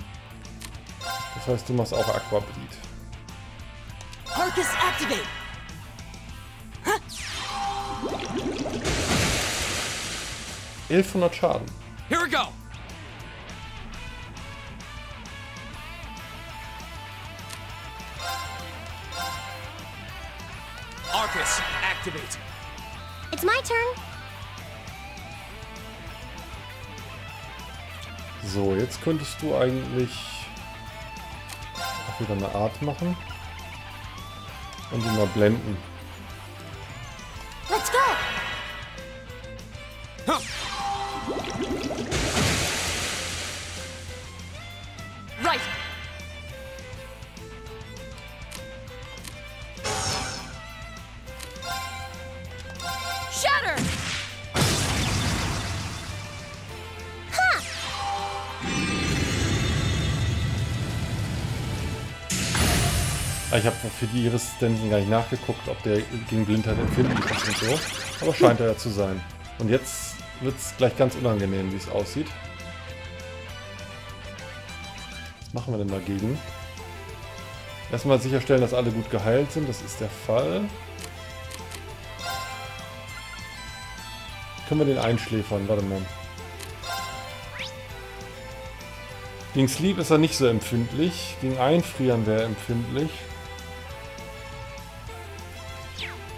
Das heißt, du machst auch Aqua Bleed. Activate. 1100 Schaden. Here we go. Könntest du eigentlich auch wieder eine Art machen. Und ihn mal blenden. Die Resistenzen gar nicht nachgeguckt, ob der gegen Blindheit empfindlich ist und so. Aber scheint er ja zu sein. Und jetzt wird es gleich ganz unangenehm, wie es aussieht. Was machen wir denn dagegen? Erstmal sicherstellen, dass alle gut geheilt sind. Das ist der Fall. Können wir den einschläfern? Warte mal. Gegen Sleep ist er nicht so empfindlich. Gegen Einfrieren wäre er empfindlich.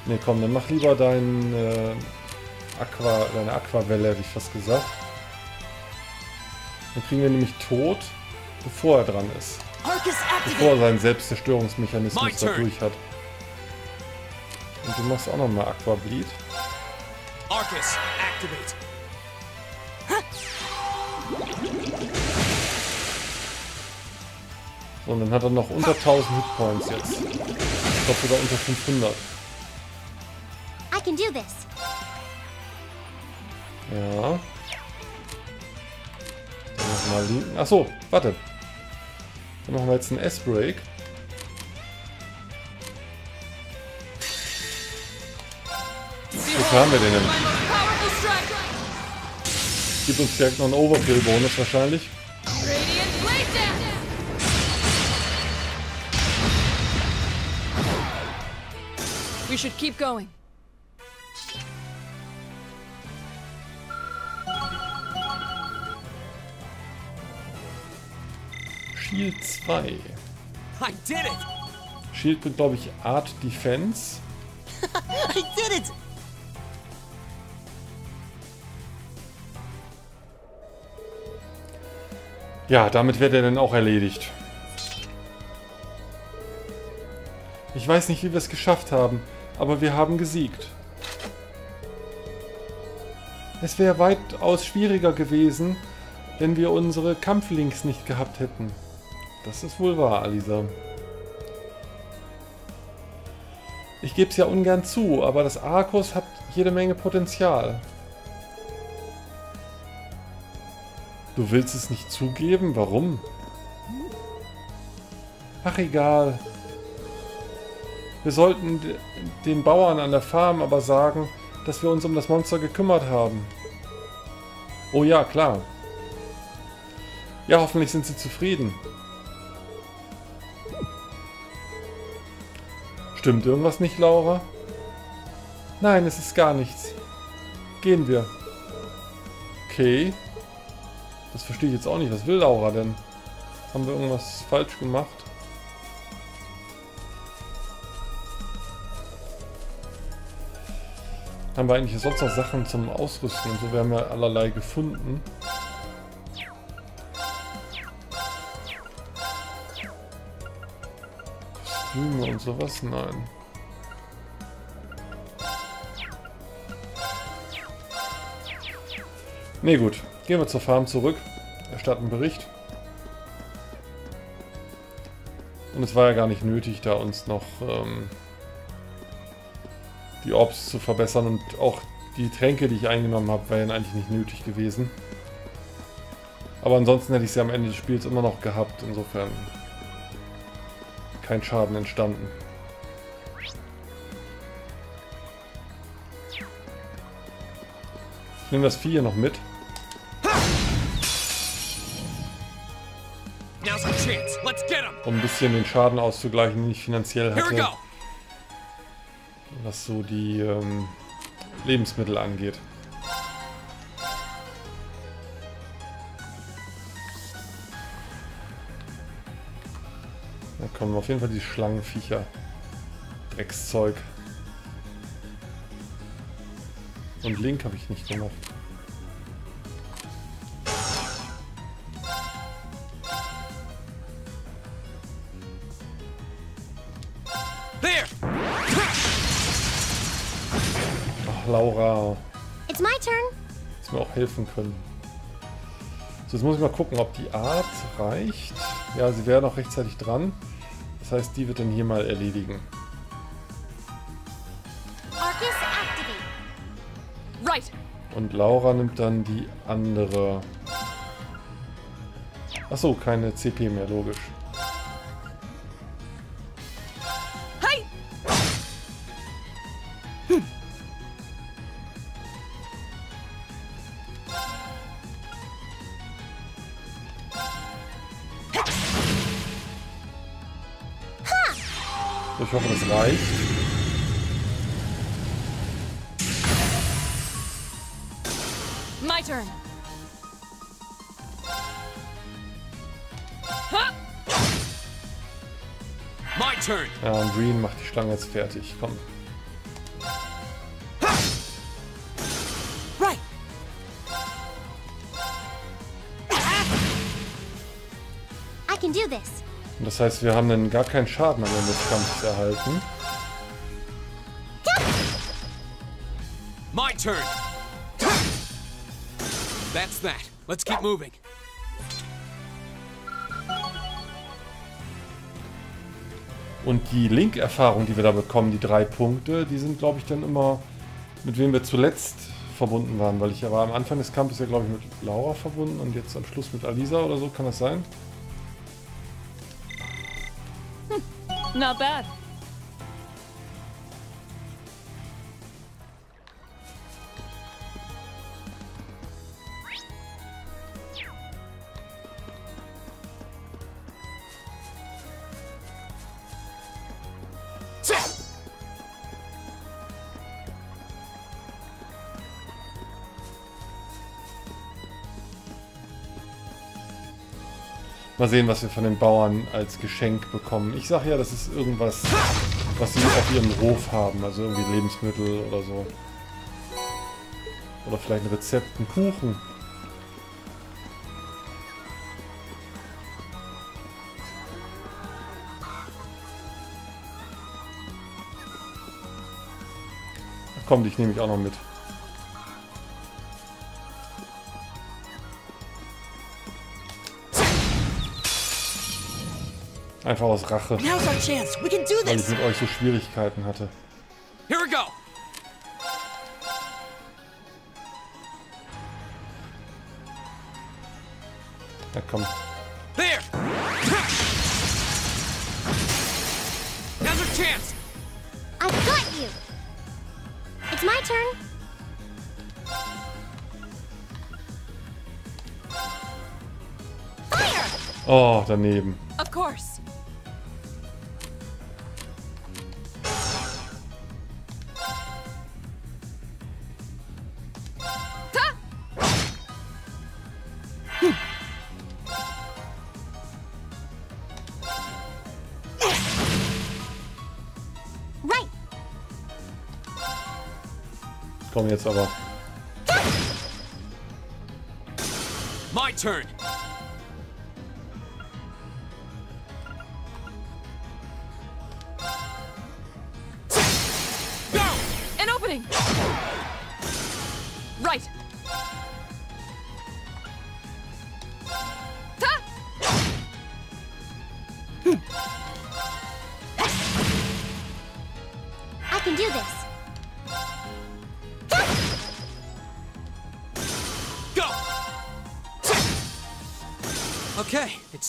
Ne, komm, dann mach lieber dein äh, Aqua, deine Aquawelle, hätte ich fast gesagt. Dann kriegen wir nämlich tot, bevor er dran ist. Bevor er seinen Selbstzerstörungsmechanismus My da durch hat. Und du machst auch nochmal Aqua Bleed. Arcus, activate. So, und dann hat er noch unter 1000 Hitpoints jetzt. Ich glaube sogar unter 500. I can do this. Ja. Dann nochmal linken. Achso, warte. Dann machen wir jetzt einen S-Break. Wie haben wir den denn? Strike! Gibt uns direkt noch einen Overkill-Bonus wahrscheinlich. We should keep going. Shield 2. I did it. Shield bringt, glaube ich, Art Defense. I did it. Ja, damit wird er dann auch erledigt. Ich weiß nicht, wie wir es geschafft haben, aber wir haben gesiegt. Es wäre weitaus schwieriger gewesen, wenn wir unsere Kampflinks nicht gehabt hätten. Das ist wohl wahr, Alisa. Ich gebe es ja ungern zu, aber das Arcos hat jede Menge Potenzial. Du willst es nicht zugeben? Warum? Ach egal. Wir sollten den Bauern an der Farm aber sagen, dass wir uns um das Monster gekümmert haben. Oh ja, klar. Ja, hoffentlich sind sie zufrieden. Stimmt irgendwas nicht, Laura? Nein, es ist gar nichts. Gehen wir. Okay. Das verstehe ich jetzt auch nicht. Was will Laura denn? Haben wir irgendwas falsch gemacht? Haben wir eigentlich sonst noch Sachen zum Ausrüsten und so? Wir haben ja allerlei gefunden. Kostüme und sowas? Nein. Ne gut, gehen wir zur Farm zurück, erstatten einen Bericht. Und es war ja gar nicht nötig, da uns noch ähm, die Orbs zu verbessern und auch die Tränke, die ich eingenommen habe, wären eigentlich nicht nötig gewesen. Aber ansonsten hätte ich sie am Ende des Spiels immer noch gehabt. Insofern kein Schaden entstanden. Ich nehme das Vieh hier noch mit. Um ein bisschen den Schaden auszugleichen, den ich finanziell hatte, was so die ähm, Lebensmittel angeht. Kommen auf jeden Fall die Schlangenviecher. Dreckszeug. Und Link habe ich nicht gemacht. There. Ach, Laura. It's my turn. Hättest mir auch helfen können. So, jetzt muss ich mal gucken, ob die Art reicht. Ja, sie wäre noch rechtzeitig dran. Das heißt, die wird dann hier mal erledigen. Und Laura nimmt dann die andere. Achso, keine CP mehr, logisch. Schlange jetzt fertig. Komm. Und das heißt, wir haben dann gar keinen Schaden am Ende des Kampfes erhalten. My turn. That's that. Let's keep moving. Und die Link-Erfahrung, die wir da bekommen, die drei Punkte, die sind, glaube ich, dann immer mit wem wir zuletzt verbunden waren. Weil ich ja war am Anfang des Kampfes ja, glaube ich, mit Laura verbunden und jetzt am Schluss mit Alisa oder so. Kann das sein? Not bad. Mal sehen, was wir von den Bauern als Geschenk bekommen. Ich sage ja, das ist irgendwas, was sie auf ihrem Hof haben. Also irgendwie Lebensmittel oder so. Oder vielleicht ein Rezept, ein Kuchen. Komm, dich nehme ich auch noch mit. Einfach aus Rache, Now's our chance. We can do weil ich this. mit euch so Schwierigkeiten hatte. Here we go. Na komm. There. Now's our chance. I've got you. It's my turn. Fire! Oh, daneben. Of course. Jetzt aber. My turn.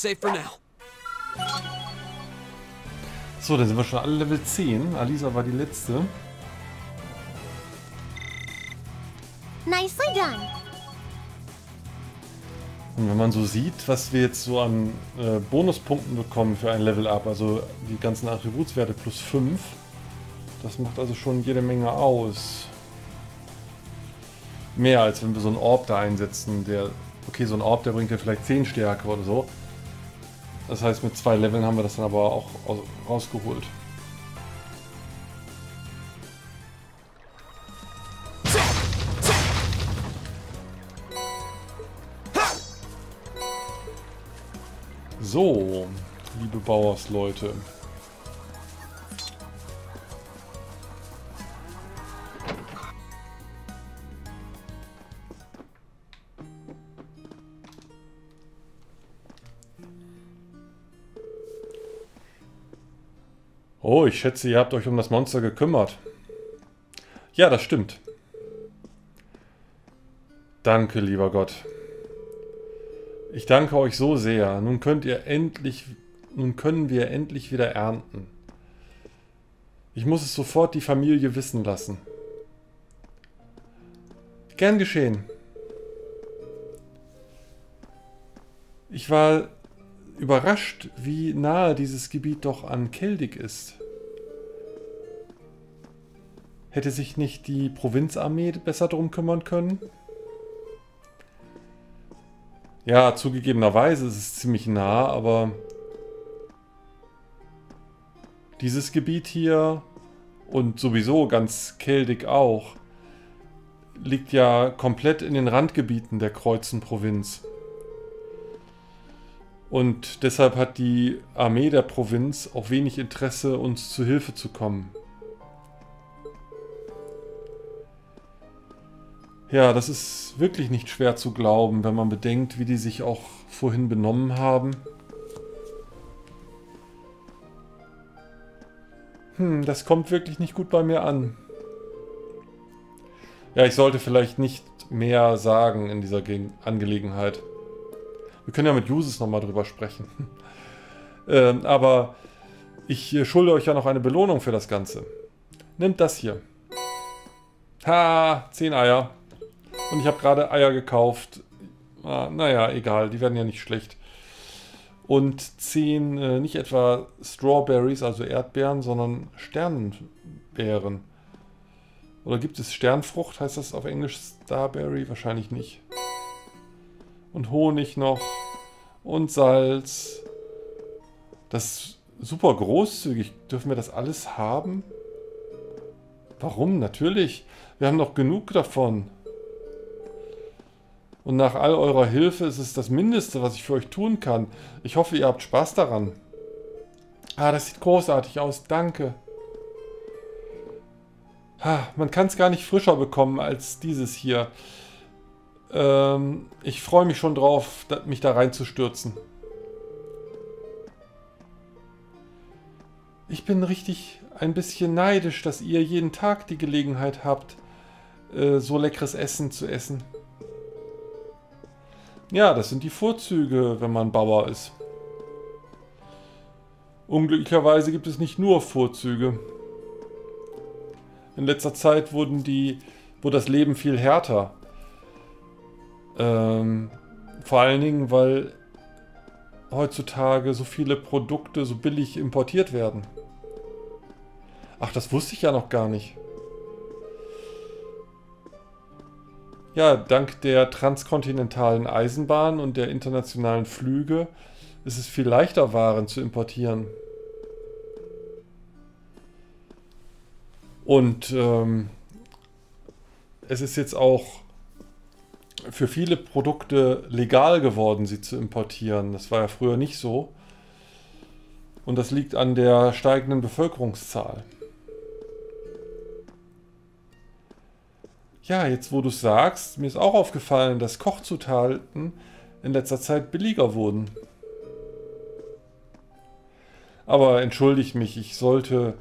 Safe for now. So, dann sind wir schon alle Level 10. Alisa war die letzte. Nicely done. Und wenn man so sieht, was wir jetzt so an äh, Bonuspunkten bekommen für ein Level Up, also die ganzen Attributswerte plus 5, das macht also schon jede Menge aus. Mehr als wenn wir so einen Orb da einsetzen, der, okay, so ein Orb, der bringt ja vielleicht 10 Stärke oder so. Das heißt, mit zwei Leveln haben wir das dann aber auch aus- rausgeholt. So, liebe Bauersleute. Oh, ich schätze, ihr habt euch um das Monster gekümmert. Ja, das stimmt. Danke, lieber Gott. Ich danke euch so sehr. Nun könnt ihr endlich, nun können wir endlich wieder ernten. Ich muss es sofort die Familie wissen lassen. Gern geschehen. Ich war überrascht, wie nahe dieses Gebiet doch an Keldig ist. Hätte sich nicht die Provinzarmee besser drum kümmern können? Ja, zugegebenerweise ist es ziemlich nah, aber dieses Gebiet hier und sowieso ganz Keldig auch liegt ja komplett in den Randgebieten der Kreuzenprovinz. Und deshalb hat die Armee der Provinz auch wenig Interesse, uns zu Hilfe zu kommen. Ja, das ist wirklich nicht schwer zu glauben, wenn man bedenkt, wie die sich auch vorhin benommen haben. Hm, das kommt wirklich nicht gut bei mir an. Ja, ich sollte vielleicht nicht mehr sagen in dieser Ge Angelegenheit. Wir können ja mit Jusis nochmal drüber sprechen. ähm, aber ich äh, schulde euch ja noch eine Belohnung für das Ganze. Nehmt das hier. Ha, 10 Eier. Und ich habe gerade Eier gekauft. Ah, naja, egal, die werden ja nicht schlecht. Und 10, äh, nicht etwa Strawberries, also Erdbeeren, sondern Sternenbeeren. Oder gibt es Sternfrucht? Heißt das auf Englisch Starberry? Wahrscheinlich nicht. Und Honig noch. Und Salz. Das ist super großzügig. Dürfen wir das alles haben? Warum? Natürlich. Wir haben noch genug davon. Und nach all eurer Hilfe ist es das Mindeste, was ich für euch tun kann. Ich hoffe, ihr habt Spaß daran. Ah, das sieht großartig aus. Danke. Ah, man kann es gar nicht frischer bekommen als dieses hier. Ähm, ich freue mich schon drauf, mich da reinzustürzen. Ich bin richtig ein bisschen neidisch, dass ihr jeden Tag die Gelegenheit habt, äh, so leckeres Essen zu essen. Ja, das sind die Vorzüge, wenn man Bauer ist. Unglücklicherweise gibt es nicht nur Vorzüge. In letzter Zeit wurden die, wurde das Leben viel härter. Ähm, vor allen Dingen, weil heutzutage so viele Produkte so billig importiert werden. Ach, das wusste ich ja noch gar nicht. Ja, dank der transkontinentalen Eisenbahn und der internationalen Flüge ist es viel leichter, Waren zu importieren. Und ähm, es ist jetzt auch für viele Produkte legal geworden, sie zu importieren. Das war ja früher nicht so. Und das liegt an der steigenden Bevölkerungszahl. Ja, jetzt wo du es sagst, mir ist auch aufgefallen, dass Kochzutaten in letzter Zeit billiger wurden. Aber entschuldigt mich, ich sollte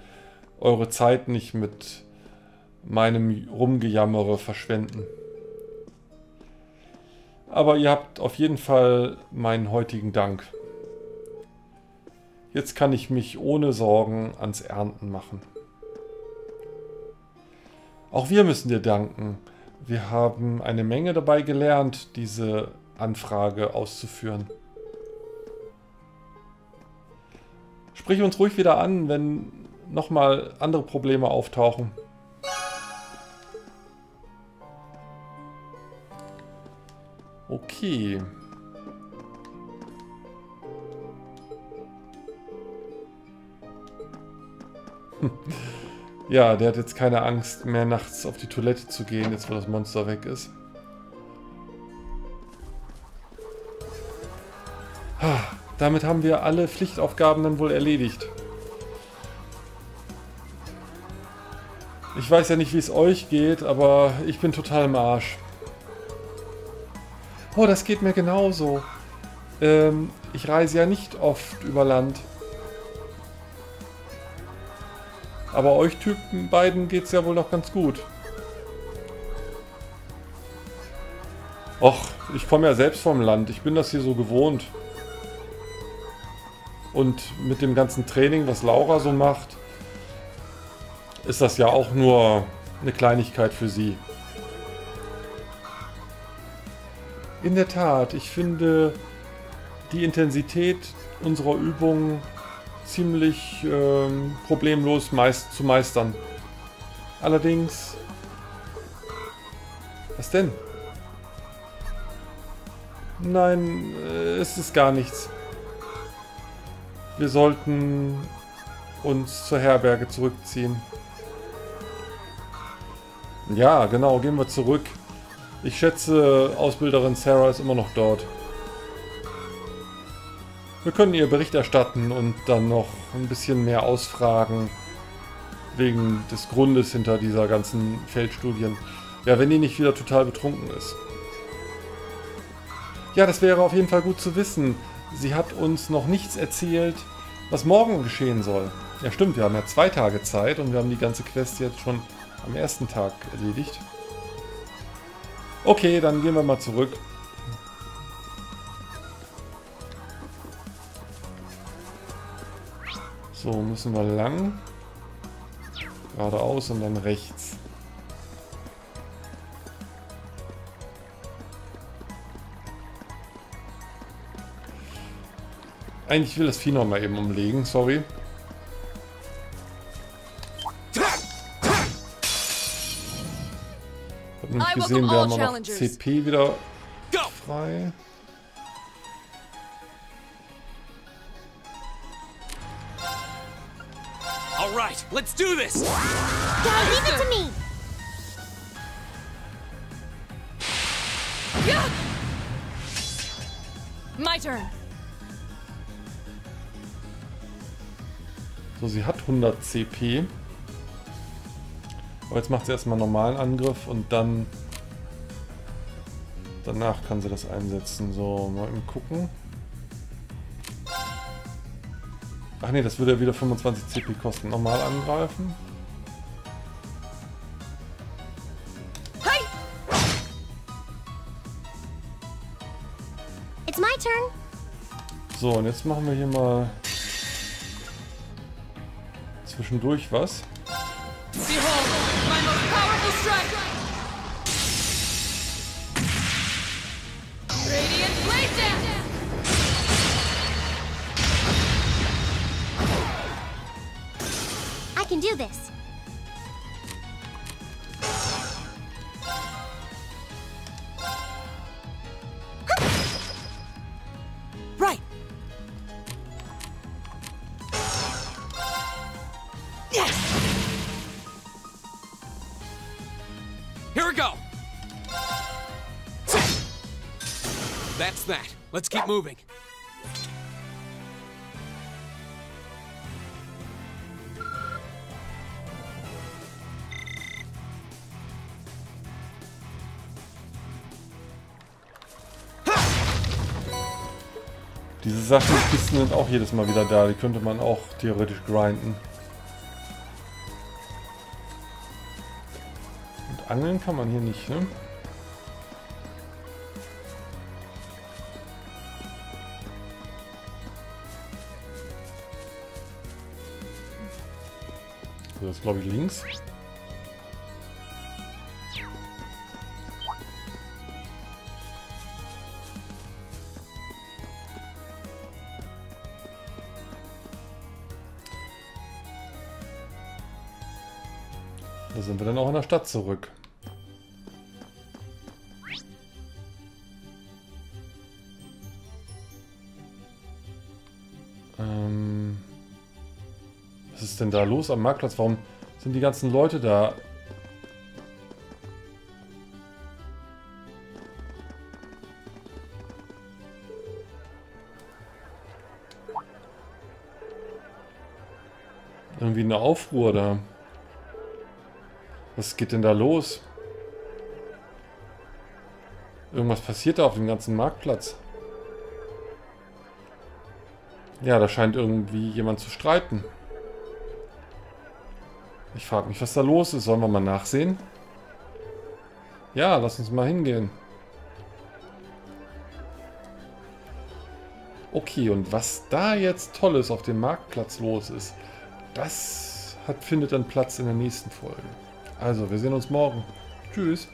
eure Zeit nicht mit meinem Rumgejammere verschwenden. Aber ihr habt auf jeden Fall meinen heutigen Dank. Jetzt kann ich mich ohne Sorgen ans Ernten machen. Auch wir müssen dir danken. Wir haben eine Menge dabei gelernt, diese Anfrage auszuführen. Sprich uns ruhig wieder an, wenn nochmal andere Probleme auftauchen. Okay. Ja, der hat jetzt keine Angst mehr nachts auf die Toilette zu gehen, jetzt wo das Monster weg ist. Damit haben wir alle Pflichtaufgaben dann wohl erledigt. Ich weiß ja nicht, wie es euch geht, aber ich bin total im Arsch. Oh, das geht mir genauso. Ähm, ich reise ja nicht oft über Land. Aber euch Typen beiden geht es ja wohl noch ganz gut. Och, ich komme ja selbst vom Land. Ich bin das hier so gewohnt. Und mit dem ganzen Training, was Laura so macht, ist das ja auch nur eine Kleinigkeit für sie. In der Tat, ich finde die Intensität unserer Übungen ziemlich ähm, problemlos meist zu meistern. Allerdings... Was denn? Nein, äh, es ist gar nichts. Wir sollten uns zur Herberge zurückziehen. Ja, genau, gehen wir zurück. Ich schätze, Ausbilderin Sarah ist immer noch dort. Wir können ihr Bericht erstatten und dann noch ein bisschen mehr ausfragen wegen des Grundes hinter dieser ganzen Feldstudien. Ja, wenn die nicht wieder total betrunken ist. Ja, das wäre auf jeden Fall gut zu wissen. Sie hat uns noch nichts erzählt, was morgen geschehen soll. Ja stimmt, wir haben ja zwei Tage Zeit und wir haben die ganze Quest jetzt schon am ersten Tag erledigt. Okay, dann gehen wir mal zurück. So, müssen wir lang. Geradeaus und dann rechts. Eigentlich will das Vieh noch mal eben umlegen, sorry. Hab nämlich I welcome gesehen, wir haben auch noch. CP wieder Go! frei. Let's do this. Dad, leave it to me! My turn. So, sie hat 100 CP. Aber jetzt macht sie erstmal einen normalen Angriff und dann... Danach kann sie das einsetzen. So, mal eben gucken. Ach nee, das würde ja wieder 25 CP kosten. Normal angreifen. Hey! It's my turn. So, und jetzt machen wir hier mal zwischendurch was. That. Let's keep moving. Diese Sachenkisten sind auch jedes Mal wieder da. Die könnte man auch theoretisch grinden. Und angeln kann man hier nicht, ne? Glaube ich links. Da sind wir dann auch in der Stadt zurück. Ähm, was ist denn da los am Marktplatz? Warum sind die ganzen Leute da? Irgendwie eine Aufruhr da. Was geht denn da los? Irgendwas passiert da auf dem ganzen Marktplatz. Ja, da scheint irgendwie jemand zu streiten. Ich frage mich, was da los ist. Sollen wir mal nachsehen? Ja, lass uns mal hingehen. Okay, und was da jetzt Tolles auf dem Marktplatz los ist, das hat, findet dann Platz in der nächsten Folge. Also, wir sehen uns morgen. Tschüss.